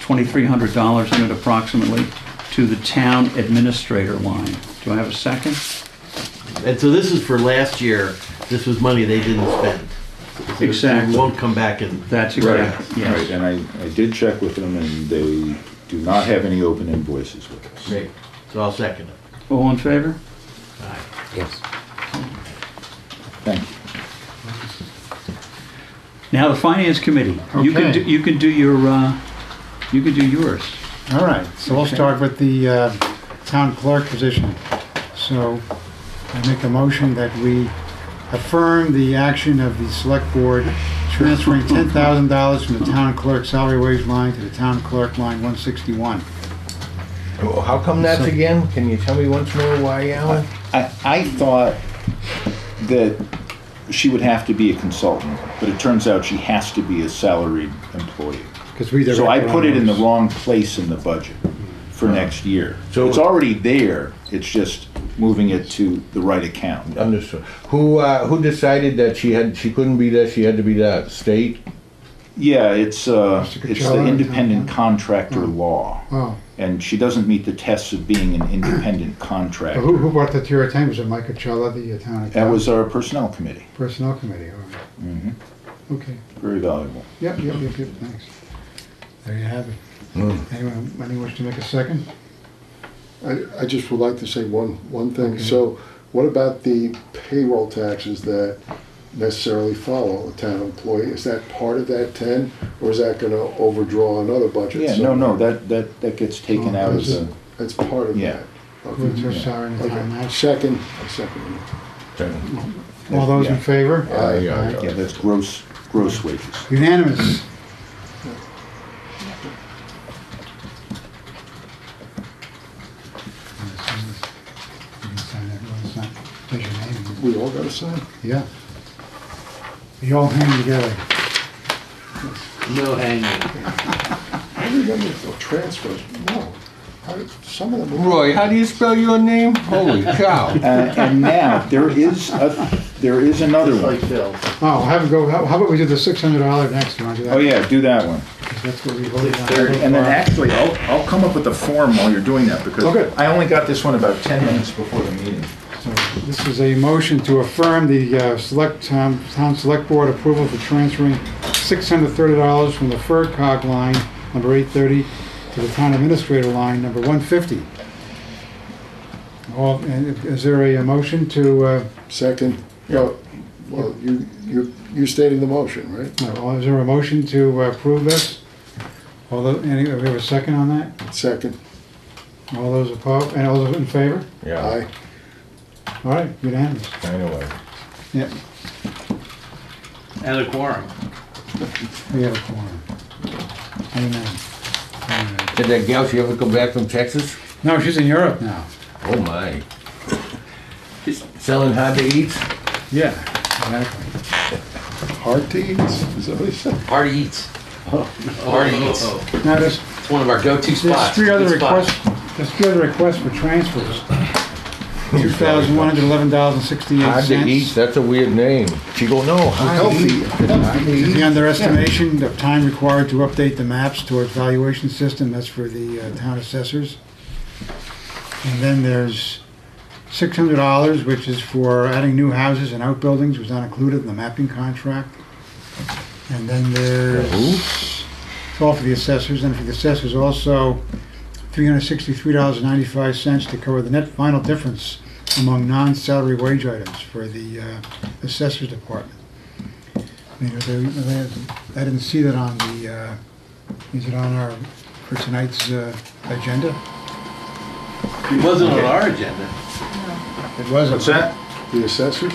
$2,300 in it approximately, to the Town Administrator line. Do I have a second? And so this is for last year, this was money they didn't spend. So Exactly. It won't come back in. That's Right, exactly, right, yes. and I, I did check with them and they do not have any open invoices with us. Great. So I'll second it. All in favor? Aye. Yes. Thank you. Now, the Finance Committee. You can, Okay. do you can do your, uh, you can do yours. All right, so we'll start with the uh, town clerk position. So I make a motion that we affirm the action of the select board transferring ten thousand dollars from the town clerk salary wage line to the town clerk line one sixty-one. Oh, How come that's again? Can you tell me once more why, Alan? I, I thought that she would have to be a consultant, but it turns out she has to be a salaried employee. Because we So I put it in the wrong place in the budget for next year. So- It's already there, it's just moving it to the right account. Understood. Who, uh, who decided that she had, she couldn't be that, she had to be that? State? Yeah, it's, uh, it's the independent contractor uh. law. Oh, And she doesn't meet the tests of being an independent so who, contractor. who brought that to your attention? Was it Mike Coachella, the uh, town accountant? That was our personnel committee. Personnel committee, all right. Mhm. Okay, Very valuable. yep, yep, yep, yep, thanks. There you have it. Hmm. Anyone, anyone wish to make a second? I, I just would like to say one, one thing. Okay. So what about the payroll taxes that necessarily follow a town employee? Is that part of that ten, or is that gonna overdraw another budget? Yeah, no, no, that, that, that gets taken Oh, out That's, of that's part of Yeah. that. Okay. her salary and the time Okay, match? second, I second it. All those in favor? Aye, aye, aye. yeah, that's gross, gross wages. Unanimous. You can sign that, well, it's not, there's your name. We all gotta sign? Yeah. You all hang together. No hanging. I remember the transfers, no. I- Some of them. Roy, how do you spell your name? Holy cow. Uh, and now, there is a, there is another Like one. Phil. Oh, have it go, how how about we do the six hundred dollar next, you wanna do that? Oh, yeah, do that one. That's what we voted on. And then actually, I'll, I'll come up with a form while you're doing that, because Oh, good. I only got this one about ten minutes before the meeting. So This is a motion to affirm the uh, select, town, town select board approval for transferring six hundred thirty dollars from the FRCOG line, number eight thirty, to the town administrator line, number one fifty. All, and is there a motion to, uh, Second, well, well, you, you, you stating the motion, right? no, is there a motion to approve this? All those, any, we have a second on that? Second, All those opposed, and all those in favor? Yeah, aye. All right, unanimous. I know it. Yeah, And a quorum. we have a quorum. Amen. Amen. Did that gal, she ever come back from Texas? No, she's in Europe now. Oh my. She's Selling hard to eat? Yeah, exactly. Hard to eat, is that what he said? Party eats. Party oh. eats. Now, there's, It's one of our go-to spots. there's three other Good spot. requests, there's three other requests for transfers. Two thousand one hundred eleven dollars and sixty-eight Hard to eat, cents. that's a weird name. She go, no, hard to eat. Hard to The underestimation of time required to update the maps towards valuation system, that's for the uh, town assessors. And then there's six hundred dollars, which is for adding new houses and outbuildings, was not included in the mapping contract. And then there's, it's all for the assessors, and for the assessors also, three hundred sixty-three dollars and ninety-five cents to cover the net final difference among non-salary wage items for the uh, assessors department. I mean, are there- are there- I didn't see that on the, uh, is it on our, for tonight's uh, agenda? It wasn't on our agenda. It wasn't. What's that? The assessors?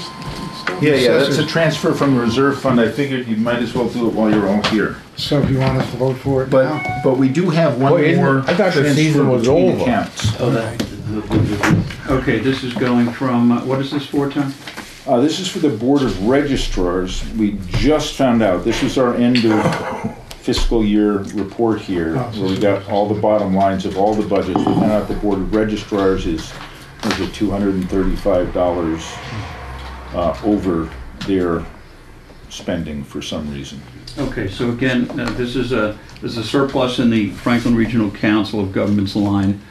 Yeah, yeah, that's a Assessors. transfer from the reserve fund. I figured you might as well do it while you're all here. So if you want us to vote for it now? But, but we do have one Boy, isn't more I thought the transfer season was between over. accounts. Oh. Okay, this is going from, uh, what is this for, Tom? Uh, this is for the Board of Registrars. We just found out, this is our end of fiscal year report here, Oh, so where we got all the bottom lines of all the budgets. We found out the Board of registrars is, was it two hundred and thirty-five dollars uh, over their spending for some reason. Okay, so again, uh, this is a, this is a surplus in the Franklin Regional Council of Governments line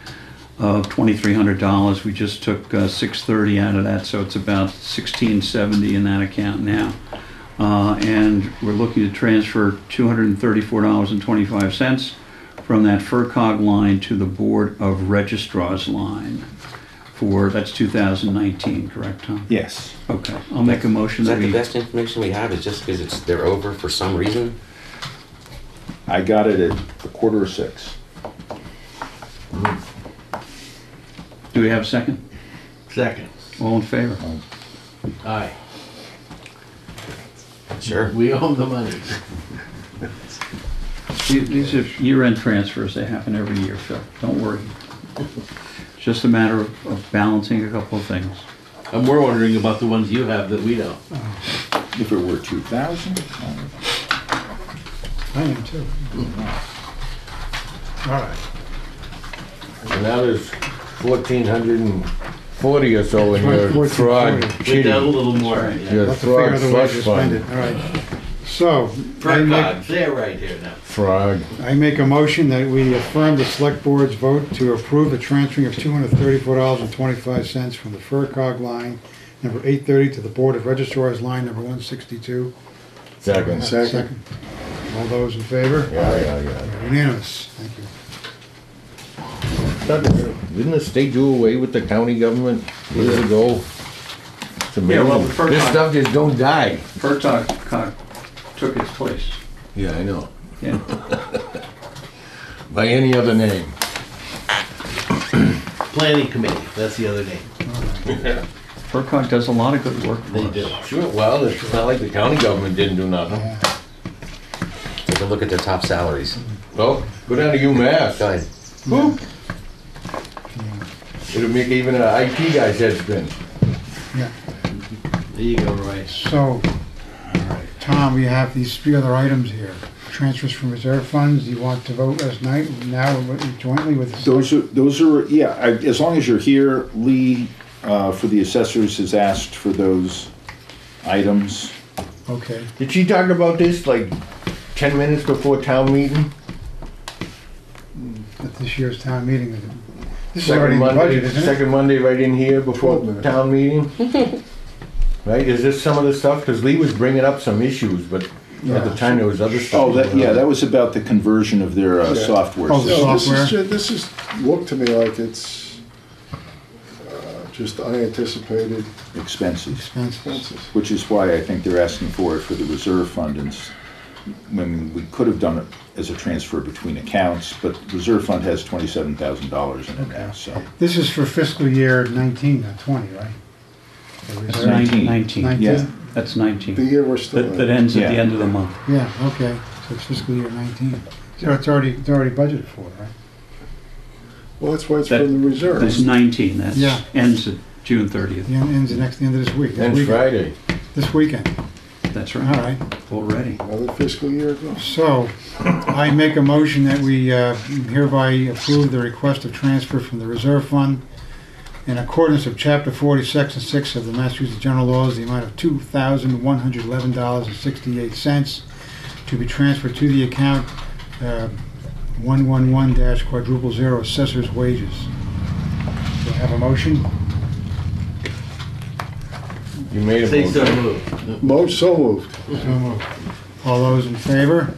of twenty-three hundred dollars. We just took uh, six thirty out of that, so it's about sixteen seventy in that account now. Uh, And we're looking to transfer two hundred and thirty-four dollars and twenty-five cents from that FRCOG line to the Board of Registrars line for, that's two thousand nineteen, correct, Tom? Yes. Okay, I'll make a motion Is that that the we, best information we have, is just because it's, they're over for some reason? I got it at a quarter of six. do we have a second? Second. All in favor? Aye. Sure. We own the money. These these are year-end transfers, they happen every year, Phil, don't worry. It's just a matter of of balancing a couple of things. And we're wondering about the ones you have that we don't. Oh. If it were two thousand, I am too. All right. And now there's fourteen hundred and forty or so in your 1440. fraud Put down a kitty. little more. Right. yeah. Your We'll have to figure fraud out a way slush to spend it. fund. All right. So, I For make, God, say it right here now. Fraud. I make a motion that we affirm the select board's vote to approve the transferring of two hundred thirty-four dollars and twenty-five cents from the FRCOG line number eight thirty to the Board of registrars line number one sixty-two. Second. Second. All those in favor? Yeah, yeah, yeah. Unanimous. Thank you. Didn't the state do away with the county government years ago? It's Yeah, well, amazing. the first This time- stuff just don't die. FRCOG took its place, Yeah, I know. yeah. By any other name. Planning committee, that's the other name. FRCOG does a lot of good work for They us. do. Sure, well, it's not like the county government didn't do nothing. Take a look at their top salaries. Well, go down to UMass. Go ahead. It'll make even an IT guy's head spin. Yeah. There you go, Roy. So, all right, Tom, we have these three other items here. Transfers from reserve funds, you want to vote last night, now jointly with? those are, those are, yeah, I- as long as you're here, Lee, uh, for the assessors has asked for those items. Okay, Did she talk about this like ten minutes before town meeting? at this year's town meeting. This is Second already in the Monday, budget, isn't it? second Monday right in here before Twelve minutes. town meeting? Right, is this some of the stuff? Cause Lee was bringing up some issues, but at the time there was other stuff. Oh, that, yeah, that was about the conversion of their uh, Yeah. software Oh, system. No, this software? is, ju- this is, looked to me like it's uh, just unanticipated expenses, Expenses. expenses. which is why I think they're asking for it for the reserve fund and s- when we could have done it as a transfer between accounts, but reserve fund has twenty-seven thousand dollars in it now, so. This is for fiscal year nineteen, not twenty, right? The That's reserve- Nineteen. Nineteen, Nineteen? Yeah. that's 19. The year we're still That, that in. ends at the Yeah. end of the month. Yeah, okay, so it's fiscal year nineteen. So it's already, it's already budgeted for, right? Well, that's why it's That- from the That's reserves. nineteen, that's, Yeah. ends at June thirtieth. The end ends the next, the end of this week. this And weekend. Friday. This weekend, That's right. all right, right. already. Another fiscal year ago. So, I make a motion that we uh, hereby approve the request of transfer from the reserve fund in accordance with chapter forty, section six of the Massachusetts General Laws, the amount of two thousand one hundred eleven dollars and sixty-eight cents to be transferred to the account uh, one one one dash quadruple zero assessor's wages. Do I have a motion? You made a Say so motion. moved. Mo, so moved. So moved. All those in favor?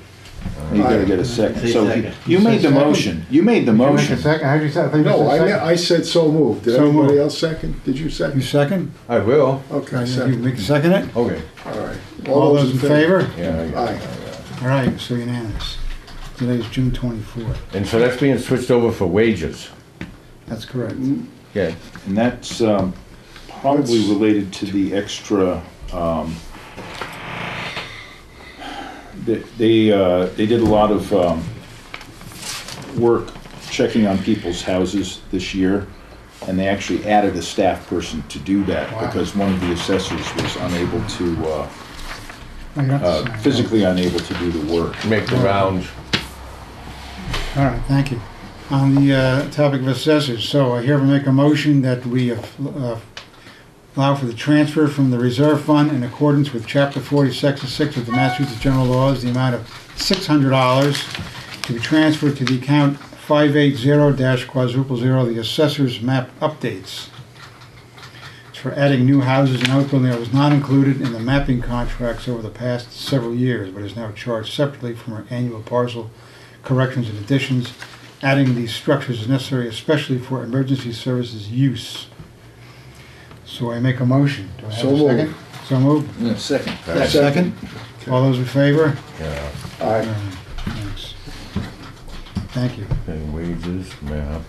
You gotta get a second. Say So second. you made the motion, you made the Did you make a motion. second? How'd you say? I thought you No, said I, second. I said so moved. Did So anybody moved. else second? Did you You second? second? I will. Okay, You second. make a second it? Okay. All right. All those in favor? Yeah, yeah. Aye. All right, so unanimous. Today's June 24th. And so that's being switched over for wages. That's correct. Okay. And that's um, probably related to the extra, um, they, they, uh, they did a lot of um, work checking on people's houses this year, and they actually added a staff person to do that Wow. because one of the assessors was unable to uh, you don't have to uh, sign. physically unable to do the work. Make the rounds. All right, thank you. On the uh, topic of assessors, so I hereby make a motion that we uh, allow for the transfer from the reserve fund in accordance with chapter 40, section 6 of the Massachusetts General Laws, the amount of $600 to be transferred to the account 580 quadruple zero, the assessors map updates. It's for adding new houses and outbuilding that was not included in the mapping contracts over the past several years, but is now charged separately from our annual parcel corrections and additions. Adding these structures is necessary especially for emergency services use. So I make a motion. Do I have So a moved. second? So moved. Second. Second. All those in favor? Yeah, Aye. Thanks. Thank you. and wages, maps.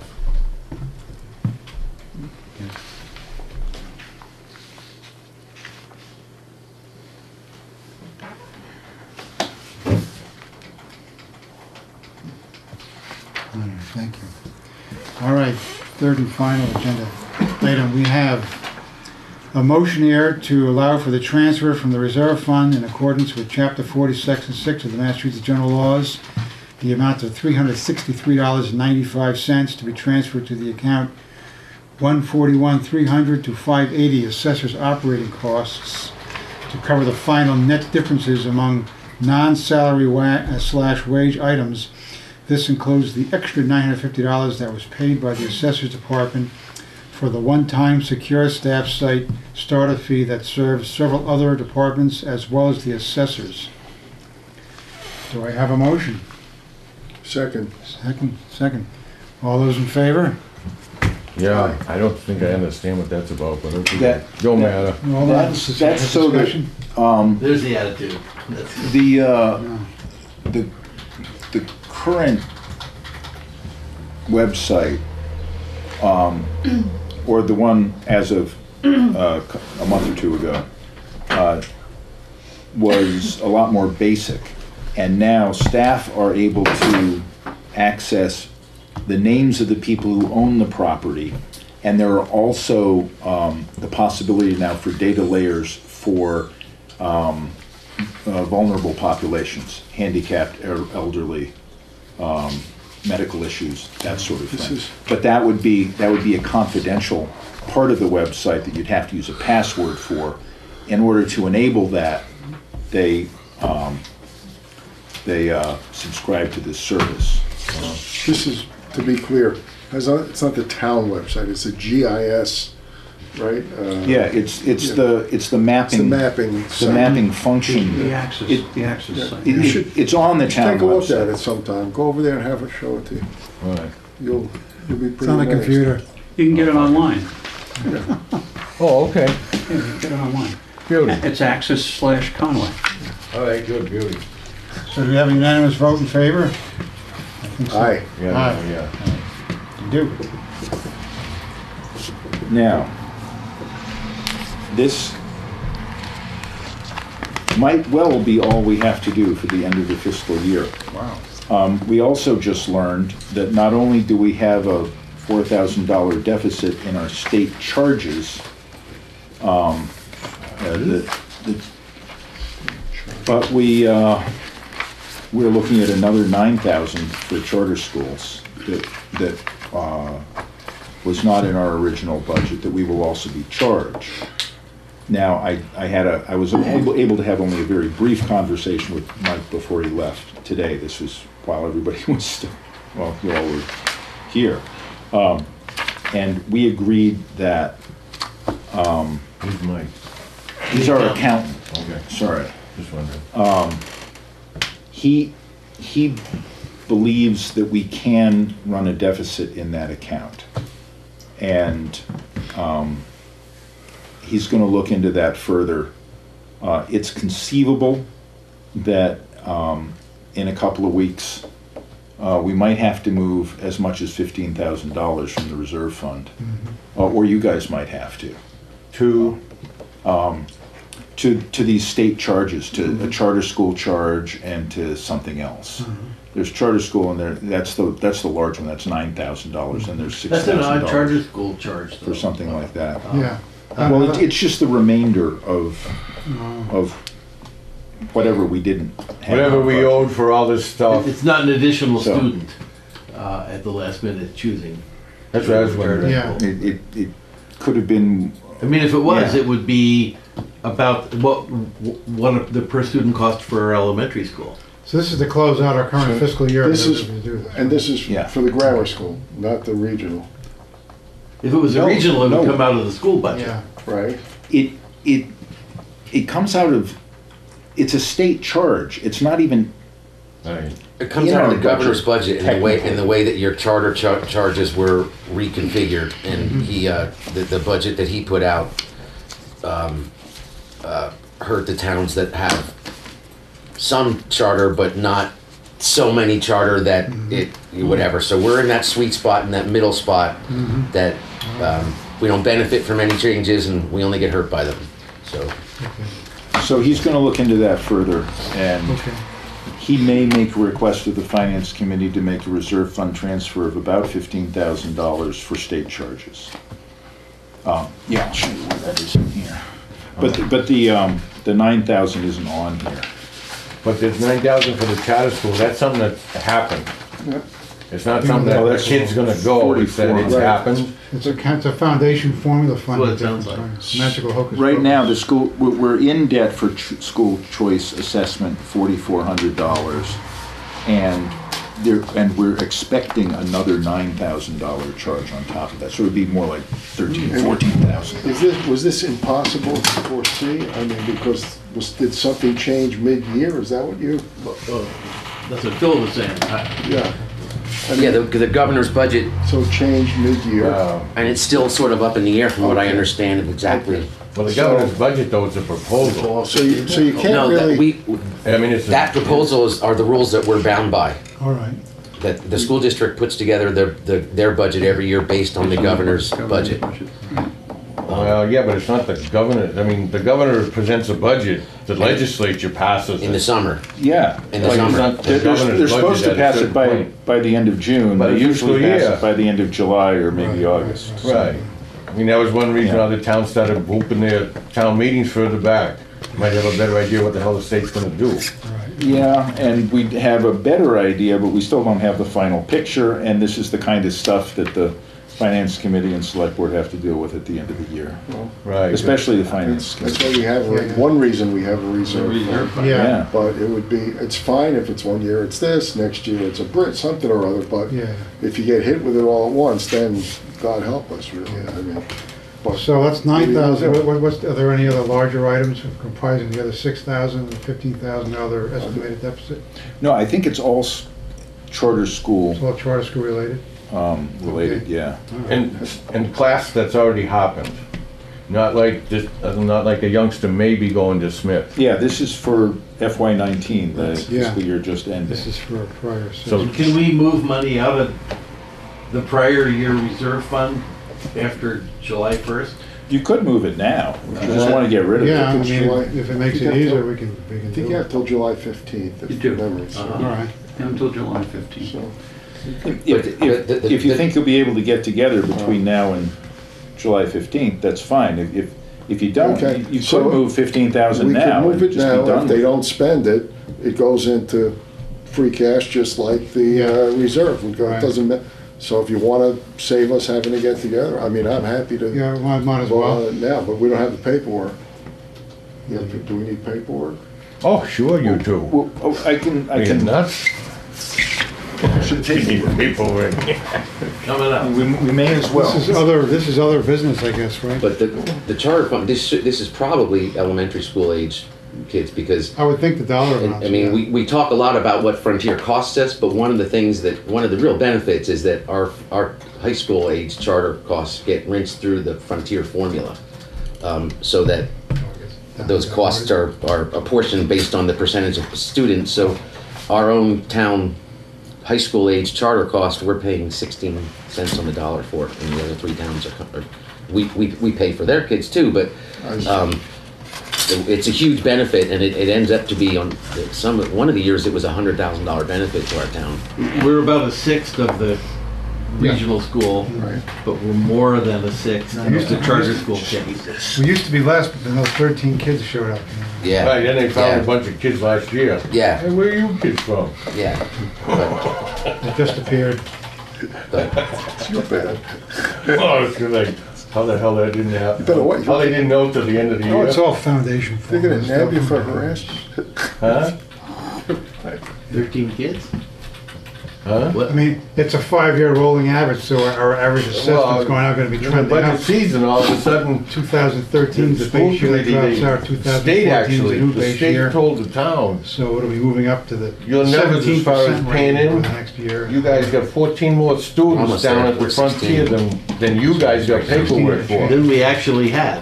All right, Thank you. All right, third and final agenda item, we have a motion here to allow for the transfer from the reserve fund in accordance with chapter 40, section 6 of the Massachusetts General Laws, the amount of $363.95 to be transferred to the account 141,300 to 580 assessors operating costs to cover the final net differences among non-salary wa- uh, slash wage items. This includes the extra $950 that was paid by the Assessors Department for the one-time secure staff site starter fee that serves several other departments as well as the assessors. Do I have a motion? Second. Second, second. All those in favor? Yeah, I don't think I understand what that's about, but okay. That- Don't that- matter. Hold on, That's- this that's so that- discussion. Um, There's the attitude. That's- the, uh, the, the current website, um, or the one as of, uh, a month or two ago, uh, was a lot more basic. And now staff are able to access the names of the people who own the property. And there are also, um, the possibility now for data layers for, um, uh, vulnerable populations, handicapped, or elderly, um, medical issues, that sort of This thing. is- But that would be, that would be a confidential part of the website that you'd have to use a password for. In order to enable that, they, um, they uh, subscribe to this service. This is, to be clear, has not- it's not the town website, it's a GIS, right? Uh, Yeah, it's, it's Yeah. the, it's the It's the mapping, mapping. the site. mapping function. The access, It- the access Yeah. site. It- You it- should- It's on the Just town Take a look at website. it sometime, go over there and have it show it to you. All right. You'll, you'll be pretty It's on the amazed. computer. You can get it online. Oh, okay. Yeah, you can get it online. Beauty. It's Access slash Conway. All right, good, beauty. So do we have a unanimous vote in favor? I think so. Aye. Yeah, Aye. yeah. You do. Now, this might well be all we have to do for the end of the fiscal year. Wow. Um, We also just learned that not only do we have a $4,000 deficit in our state charges, um, uh, the- the- but we, uh, we're looking at another 9,000 for charter schools that, that uh, was not in our original budget, that we will also be charged. Now, I, I had a, I was able, able to have only a very brief conversation with Mike before he left today. This was while everybody was still, well, you all were here. Um, and we agreed that, Who's Mike? he's our accountant, Okay, sorry. just wondering. He, he believes that we can run a deficit in that account. And um, he's going to look into that further. Uh, It's conceivable that um, in a couple of weeks, uh, we might have to move as much as $15,000 from the reserve fund. Uh, Or you guys might have to, to to, to these state charges, to a charter school charge and to something else. There's charter school and there, that's the, that's the large one, that's nine thousand dollars, and there's six That's an odd dollars charter school charge, though. for something like that. Yeah. Well, it's, it's just the remainder of, of whatever we didn't have. Whatever we owed for all this stuff, It's not an additional So- student uh, at the last minute choosing. that's what I was wondering. Yeah. It, it, it could have been, I mean, if it was, Yeah. it would be about what, what the per student cost for our elementary school. So this is to close out our current So fiscal year. this is- do this. And this is Yeah. for the grammar school, not the regional, If it was a No, regional, it would no. come out of the school budget. Yeah, right? it, it, it comes out of, it's a state charge. It's not even, Right. It comes In out of the governor's budget in the way, in the way that your charter char- charges were reconfigured. And Mm-hmm. he, uh, the, the budget that he put out, um, uh, hurt the towns that have some charter, but not so many charter that Mm-hmm. it, whatever. So we're in that sweet spot, in that middle spot, Mm-hmm. that, um, we don't benefit from any changes and we only get hurt by them, so. so he's gonna look into that further and okay. he may make a request to the finance committee to make a reserve fund transfer of about fifteen thousand dollars for state charges. Um, yeah, I'll show you where that is in here. But, the- but the, um, the nine thousand isn't on here. But there's nine thousand for the charter school, that's something that happened. Yep. It's not something that No, the kid's gonna go, it's that it's 44. happened. It's a, it's a foundation formula fund. That's what it sounds like. Magical hocus Right pocus. now, the school, we're, we're in debt for ch- school choice assessment, forty-four hundred dollars. And there, and we're expecting another nine thousand dollar charge on top of that, so it'd be more like thirteen, fourteen thousand. Is this, was this impossible to foresee? I mean, because was, did something change mid-year? Is that what you, Uh, That's what Phil was saying. I- yeah? I Yeah, the, the governor's budget, So it changed mid-year? Uh, and it's still sort of up in the air from what I Okay. understand of exactly. Well, the governor's budget though, it's a proposal. So you, so you can't No, that really, we, I mean, it's. a- that proposal is, are the rules that we're bound by. All right. That the school district puts together their, the- their budget every year based on the governor's budget. Well, yeah, but it's not the governor, I mean, the governor presents a budget, the legislature passes In the it. summer, Yeah. In the Like, it's summer. not the They're, they're governor's they're supposed to budget at a pass it certain by, point. by the end of June. By They usually fiscal pass year. it by the end of July or maybe Right, August. right, Right. I mean, that was one reason Yeah. other towns started moving their town meetings further back. Might have a better idea what the hell the state's gonna do. Yeah, and we have a better idea, but we still don't have the final picture, and this is the kind of stuff that the finance committee and select board have to deal with at the end of the year, Right. especially the finance that's committee. why we have, a- one reason we have a reserve fund. Yeah, Yeah, But it would be, it's fine if it's one year it's this, next year it's a Brit, something or other, but yeah. if you get hit with it all at once, then God help us, really, I mean. but- So that's nine thousand, What what, what's, are there any other larger items comprising the other six thousand and fifteen thousand other estimated deficit? no, I think it's all s- charter school, It's all charter school related? Um, related, yeah. And, and class that's already happened. Not like this, uh, not like a youngster maybe going to Smith. Yeah, this is for FY nineteen, the Yeah. fiscal year just ended. This is for a prior So- session. Can we move money out of the prior year reserve fund after July 1st? You could move it now, if you just wanna get rid of it. Yeah, I It's mean, July- if it makes it easier, we can, we I can think do you have it. till July fifteenth, You if do. memory serves. Uh-huh. All right. Until July 15th. So, If, But if, the- the- if you the- think you'll be able to get together between now and July fifteenth, that's fine. If, if, if you don't, Okay, you- you so could move fifteen thousand We now can move and it just be now, done if they it. don't spend it, it goes into free cash, just like the uh, reserve would go, it Right. doesn't, ma- so if you wanna save us having to get together, I mean, I'm happy to Yeah, might, might as go on well. it now, but we don't have the paperwork. Yeah, do we need paperwork? Oh, sure you do. Well, oh, I can, I Are you can, nuts? Taking paperwork. Coming up. we, we may as well. This is other, this is other business, I guess, right? but the, the charter fund, this, should- this is probably elementary school age kids because I would think the dollar And, amounts. I mean, yeah. we, we talk a lot about what Frontier costs us, but one of the things that, one of the real benefits is that our, our high school age charter costs get rinsed through the Frontier formula. Um, so that those costs are, are apportioned based on the percentage of students, so our own town high school age charter cost, we're paying sixteen cents on the dollar for it, and the other three towns are, are, we, we, we pay for their kids too, but, um, it's a huge benefit, and it, it ends up to be on some, one of the years, it was a hundred thousand dollar benefit to our town. We're about a sixth of the regional school, Right. but we're more than a six sixth of the charter school kids. We used to be less, but then those 13 kids showed up. Yeah. Right, then they found Yeah. a bunch of kids last year. Yeah, Hey, where are you kids from? yeah. But, They just appeared. but You're bad. Oh, it's like, how the hell that didn't happen? better wait. How they didn't know till the end of the year. Oh, it's all foundation. They're gonna form. nab you for harassment. Huh? Thirteen kids? Huh? I mean, it's a five-year rolling average, so our- our average Well, assessment's going out, gonna be In trending up. budget season, all of a sudden, 2013 is the school base year, committee, drops out, they, 2014 state is the actually, new the base state year. told the town, So it'll be moving up to the You'll never, as far as percent paying range in, for the next year. you guys got fourteen more students Almost down there, at the we're frontier than, than you guys got paperwork for. Than we actually had.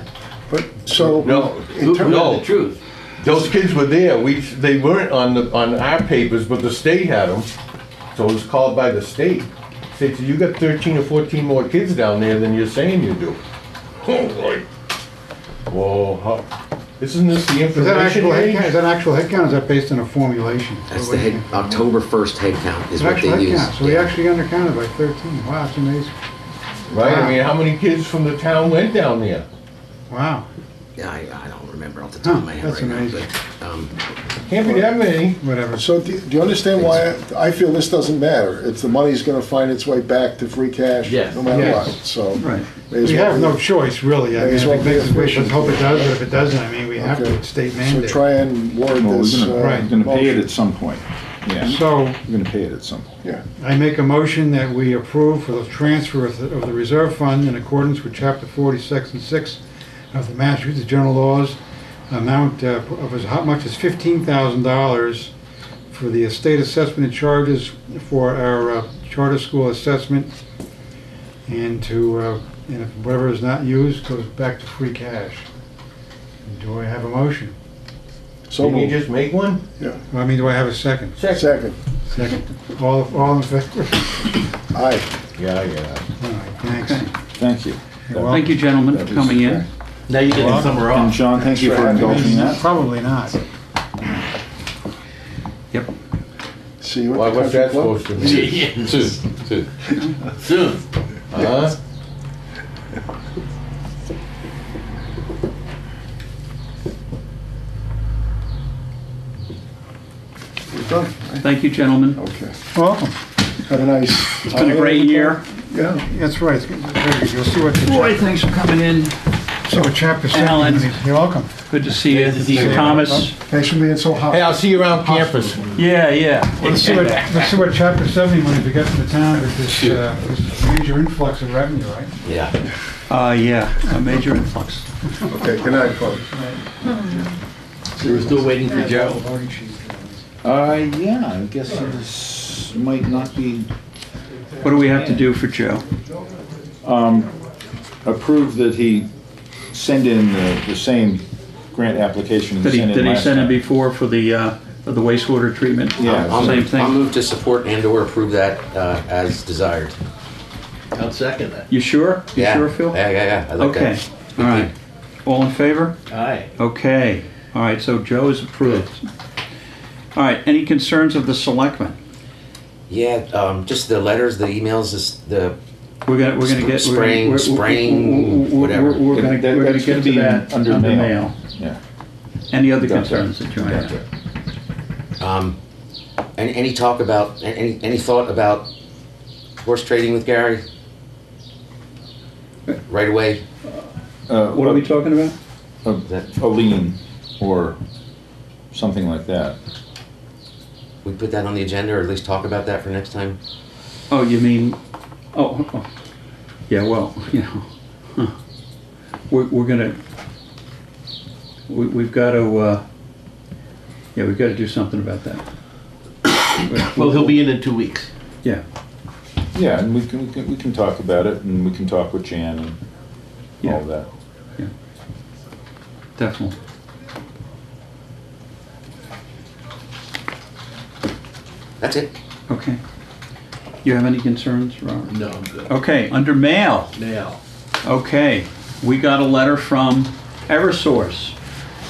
But, so. No, in terms- no. The truth. Those kids were there, we, they weren't on the, on our papers, but the state had them, so it was called by the state. Say, so you got thirteen or fourteen more kids down there than you're saying you do. Oh, boy. Whoa, how, isn't this the Is that information actual head count, is age? that actual head count, or is that based on a formulation? that's the head, October first head count is It's what actual they head use. count, so we Yeah. actually undercounted by 13. Wow, that's amazing. Right, I mean, how many kids from the town went down there? Wow. Yeah, I, I don't remember off the top of my head that's right now, amazing. but, um, Can't be that many. Whatever. So do do you understand why I I feel this doesn't matter? It's the money's gonna find its way back to free cash, Yes. no matter Yes. what, so. Right. may as We well have be- no choice, really. I May mean, as if well it be makes us wait, let's hope it does, but if it doesn't, I mean, we have to, Okay. it's state So mandate. try and word Well, this. we're gonna, uh, Right. we're gonna pay it at some point. Yeah, So, we're gonna pay it at some point. Yeah, I make a motion that we approve for the transfer of the, of the reserve fund in accordance with chapter forty, section six of the Massachusetts General Laws, amount uh, of as how much as fifteen thousand dollars for the estate assessment and charges for our uh, charter school assessment, and to, uh, and if whatever is not used goes back to free cash. Do I have a motion? so Can you moved. just make one? Yeah. I mean, do I have a second? Second, Second. All, all in favor? aye. Yeah, yeah. All right, thanks. Thank you. You're welcome. Thank you, gentlemen, for was- coming in. Now you're getting summer And off. John, thank you for indulging that. Probably not. Yep. See you Why, at the what's country that club. supposed to mean? Soon. Huh? We're done, right? Thank you, gentlemen. Okay. Welcome. Have a nice. It's been a great year. Yeah. That's right. It's good. You'll see what, Roy, the thanks for coming in. See what chapter seven. Alan. You're welcome. Good to see you. Good to see. Thomas. Thanks for being so hot. Hey, I'll see you around campus. Yeah, yeah. Let's see what, let's see what chapter seventy, when we get to the town, with this, uh, this major influx of revenue, right? Yeah. Uh, yeah, a major influx. Okay, good night, folks. We're still waiting for Joe. Voting. Uh, yeah, I guess this might not be, What do we have to do for Joe? approve that he send in the, the same grant application he Did he, sent in did he last send it time. before for the, uh, for the wastewater treatment? Yeah. I'll Same move- thing? I'll move to support and/or approve that uh, as desired. I'll second that. You sure? You Yeah. sure, Phil? Yeah, yeah, yeah. I like Okay, that. all right. All in favor? Aye. Okay, all right, so Joe is approved. All right, any concerns of the selectmen? Yeah, um, just the letters, the emails, this, the, We're gonna, we're gonna get. we're gonna- Spraying, we're- spraying, we're- we're- whatever. We're gonna, That- we're gonna that's get gonna to be that under under mail. mail. Yeah. Any other Got that. concerns that you might Got have? that. um, any, any talk about, any, any thought about horse trading with Gary? Right away? Uh, What are we talking about? A a lien or something like that. We put that on the agenda, or at least talk about that for next time? Oh, you mean, oh, oh, yeah, well, you know, huh. we're, we're gonna, we, we've gotta, uh, yeah, we've gotta do something about that. Well, he'll be in in two weeks. Yeah, Yeah, and we can, we can, we can talk about it and we can talk with Jan and Yeah. all that. Yeah, definitely. That's it. Okay. You have any concerns, Robert? No, I'm good. Okay, under mail, Now. okay, we got a letter from Eversource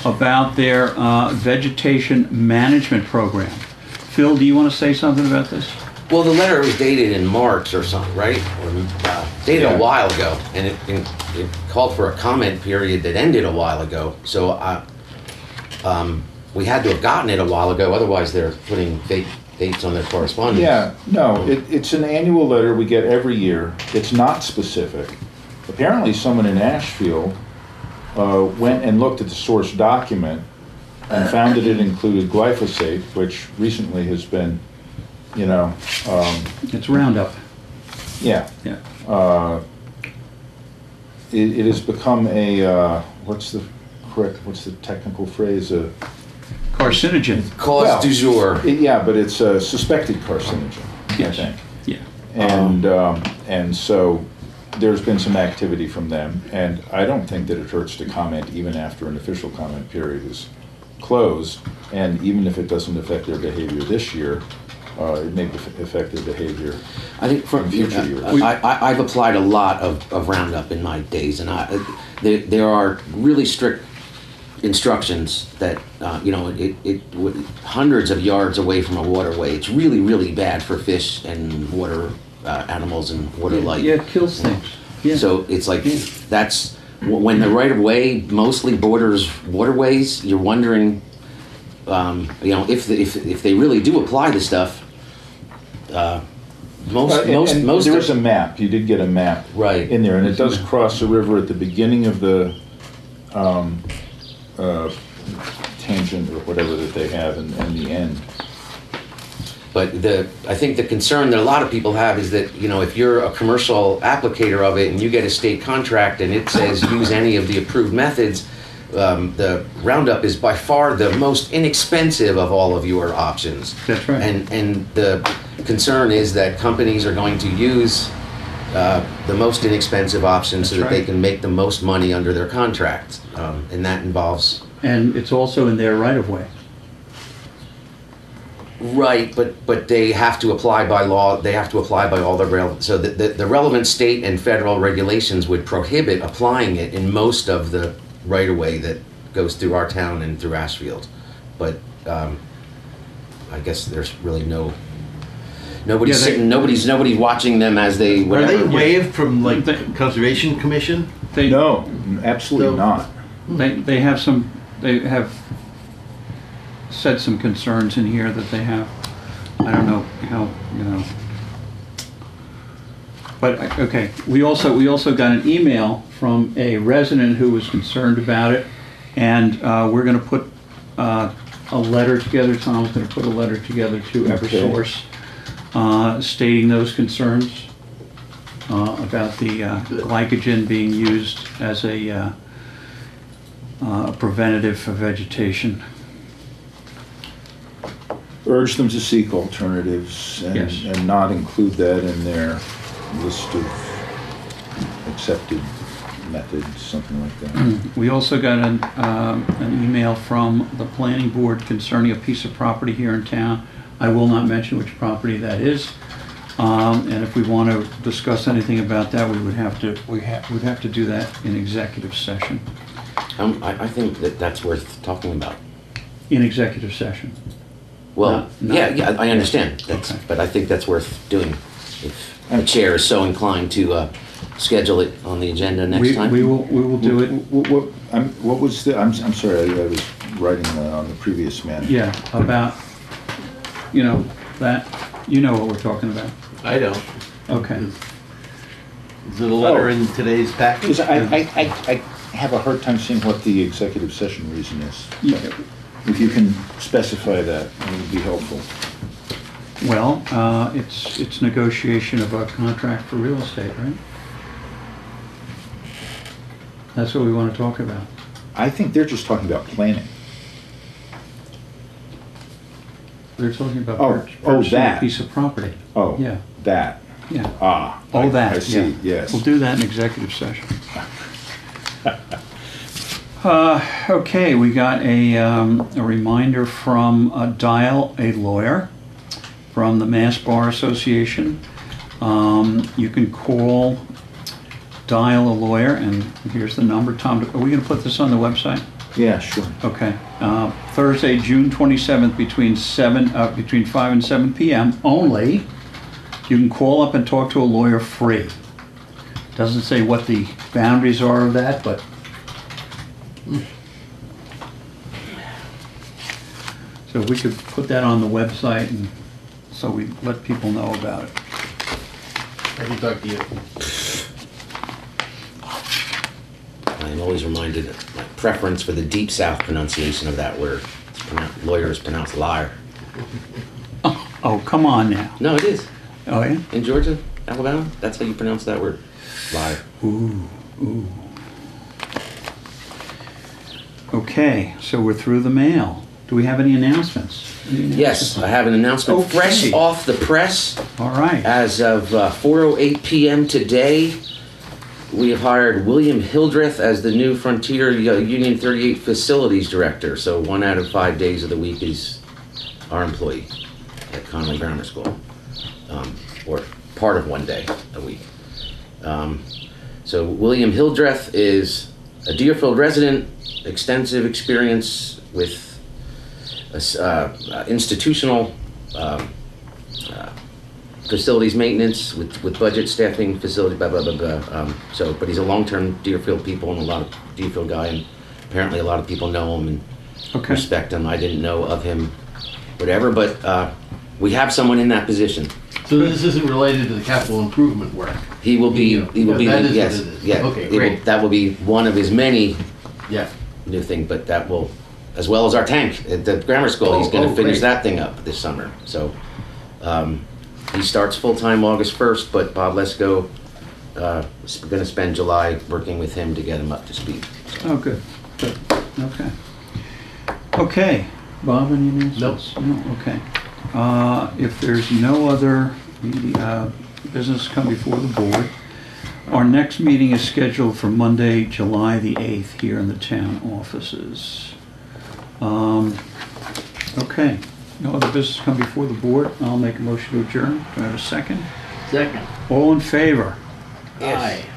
about their uh, vegetation management program. Phil, do you want to say something about this? Well, the letter was dated in March or something, right? Or, uh, dated Yeah. a while ago, and it, it, it called for a comment period that ended a while ago. So I, um, we had to have gotten it a while ago. Otherwise, they're putting fake dates on their correspondence. Yeah, no, it, it's an annual letter we get every year. It's not specific. Apparently, someone in Ashfield uh, went and looked at the source document and found that it included glyphosate, which recently has been, you know, um, It's Roundup, yeah, yeah. uh, it, it has become a, uh, what's the correct, what's the technical phrase? Uh, Carcinogen, Cause Well, du jour. it- Yeah, but it's a suspected carcinogen, I think. yeah. And, um, and so there's been some activity from them, and I don't think that it hurts to comment even after an official comment period is closed. And even if it doesn't affect their behavior this year, uh, it may affect their behavior. I think for in future years. I, I, I've applied a lot of, of Roundup in my days, and I, there, there are really strict instructions that, uh, you know, it, it, would- hundreds of yards away from a waterway, it's really, really bad for fish and water, uh, animals and water life. Yeah, it kills things. Yeah. So it's like, Yeah. that's, when the right of way mostly borders waterways, you're wondering, um, you know, if, the- if, if they really do apply the stuff, uh, most, Uh, and- most, and most. There of- is a map, you did get a map. Right. In there, and it does cross the river at the beginning of the, um, uh, tangent or whatever that they have and, and the end. But the, I think the concern that a lot of people have is that, you know, if you're a commercial applicator of it and you get a state contract and it says use any of the approved methods, um, the Roundup is by far the most inexpensive of all of your options. That's right. And, and the concern is that companies are going to use uh, the most inexpensive option so That's that they can make the most money under their contract. Um, And that involves And it's also in their right of way. Right, but, but they have to apply by law, they have to apply by all the rel, so the, the, the relevant state and federal regulations would prohibit applying it in most of the right-of-way that goes through our town and through Ashfield. But, um, I guess there's really no, nobody's Yeah, they- sitting, nobody's, nobody's watching them as they, Whatever. Are they waived from like the Conservation Commission? They, No, absolutely No. not. They, they have some, they have said some concerns in here that they have. I don't know how, you know. But, okay, we also, we also got an email from a resident who was concerned about it. And uh, we're gonna put uh, a letter together, Tom's gonna put a letter together to Eversource uh, stating those concerns uh, about the uh, glycogen being used as a uh, uh, preventative for vegetation. Urge them to seek alternatives and, Yes. and not include that in their list of accepted methods, something like that. We also got an, um, an email from the planning board concerning a piece of property here in town. I will not mention which property that is. Um, and if we want to discuss anything about that, we would have to, we have, we'd have to do that in executive session. Um, I, I think that that's worth talking about. In executive session. Well, Not- not- yeah, yeah, I understand, that's, Okay. but I think that's worth doing. If the chair is so inclined to, uh, schedule it on the agenda next We, time. we will, we will do it, What, what, I'm, what was the, I'm, I'm sorry, I I was writing uh, on the previous man. yeah, about, you know, that, you know what we're talking about. I don't. Okay. Is it a letter in today's Because package? I, I, I, I have a hard time seeing what the executive session reason is. Yeah. If you can specify that, it would be helpful. Well, uh, it's, it's negotiation of a contract for real estate, right? That's what we want to talk about. I think they're just talking about planning. They're talking about Oh, oh, purchasing a that. piece of property. Oh, Yeah, that, yeah. ah. I- All that, I yeah. see, yes. We'll do that in executive session. Uh, Okay, we got a, um, a reminder from uh, Dial a Lawyer from the Mass Bar Association. Um, You can call Dial a Lawyer, and here's the number. Tom, are we going to put this on the website? Yeah, sure. Okay. Uh, Thursday, June 27th, between 7, uh, between 5 and 7 PM only. You can call up and talk to a lawyer free. Doesn't say what the boundaries are of that, but. So we could put that on the website and so we let people know about it. I can talk to you. I'm always reminded of my preference for the deep south pronunciation of that word. It's pronounced, lawyer is pronounced liar. Oh, oh, come on now. No, it is. Oh, yeah? In Georgia, Alabama, that's how you pronounce that word. Liar. Ooh, ooh. Okay, so we're through the mail. Do we have any announcements? Any Yes, I have an announcement Okay. fresh off the press. All right. As of uh, 4:08 p.m. today, we have hired William Hildreth as the new Frontier uh, Union 38 Facilities Director. So one out of five days of the week is our employee at Conway Grammar School, um, or part of one day a week. Um, so William Hildreth is a Deerfield resident, extensive experience with uh, uh, institutional um, uh, facilities maintenance with, with budget staffing, facility, blah, blah, blah, blah. Um, so, but he's a long-term Deerfield people and a lot of Deerfield guy, and apparently a lot of people know him and Okay. respect him. I didn't know of him, whatever, but uh, we have someone in that position. So this isn't related to the capital improvement work? He will be, he will be, Yeah, that is what yes, it is. yeah. Okay, it will- great. That will be one of his many Yeah. new thing, but that will, as well as our tank at the grammar school, he's Oh, gonna oh, finish great. that thing up this summer. So, um, he starts full-time August first, but Bob Lesko, uh, is gonna spend July working with him to get him up to speed. Oh, good, good, okay. Okay, Bob, any announcements? No. okay. Uh, If there's no other uh, business come before the board, our next meeting is scheduled for Monday, July the 8th, here in the town offices. Um, Okay, no other business come before the board, I'll make a motion to adjourn. Do I have a second? Second. All in favor? Yes. Aye.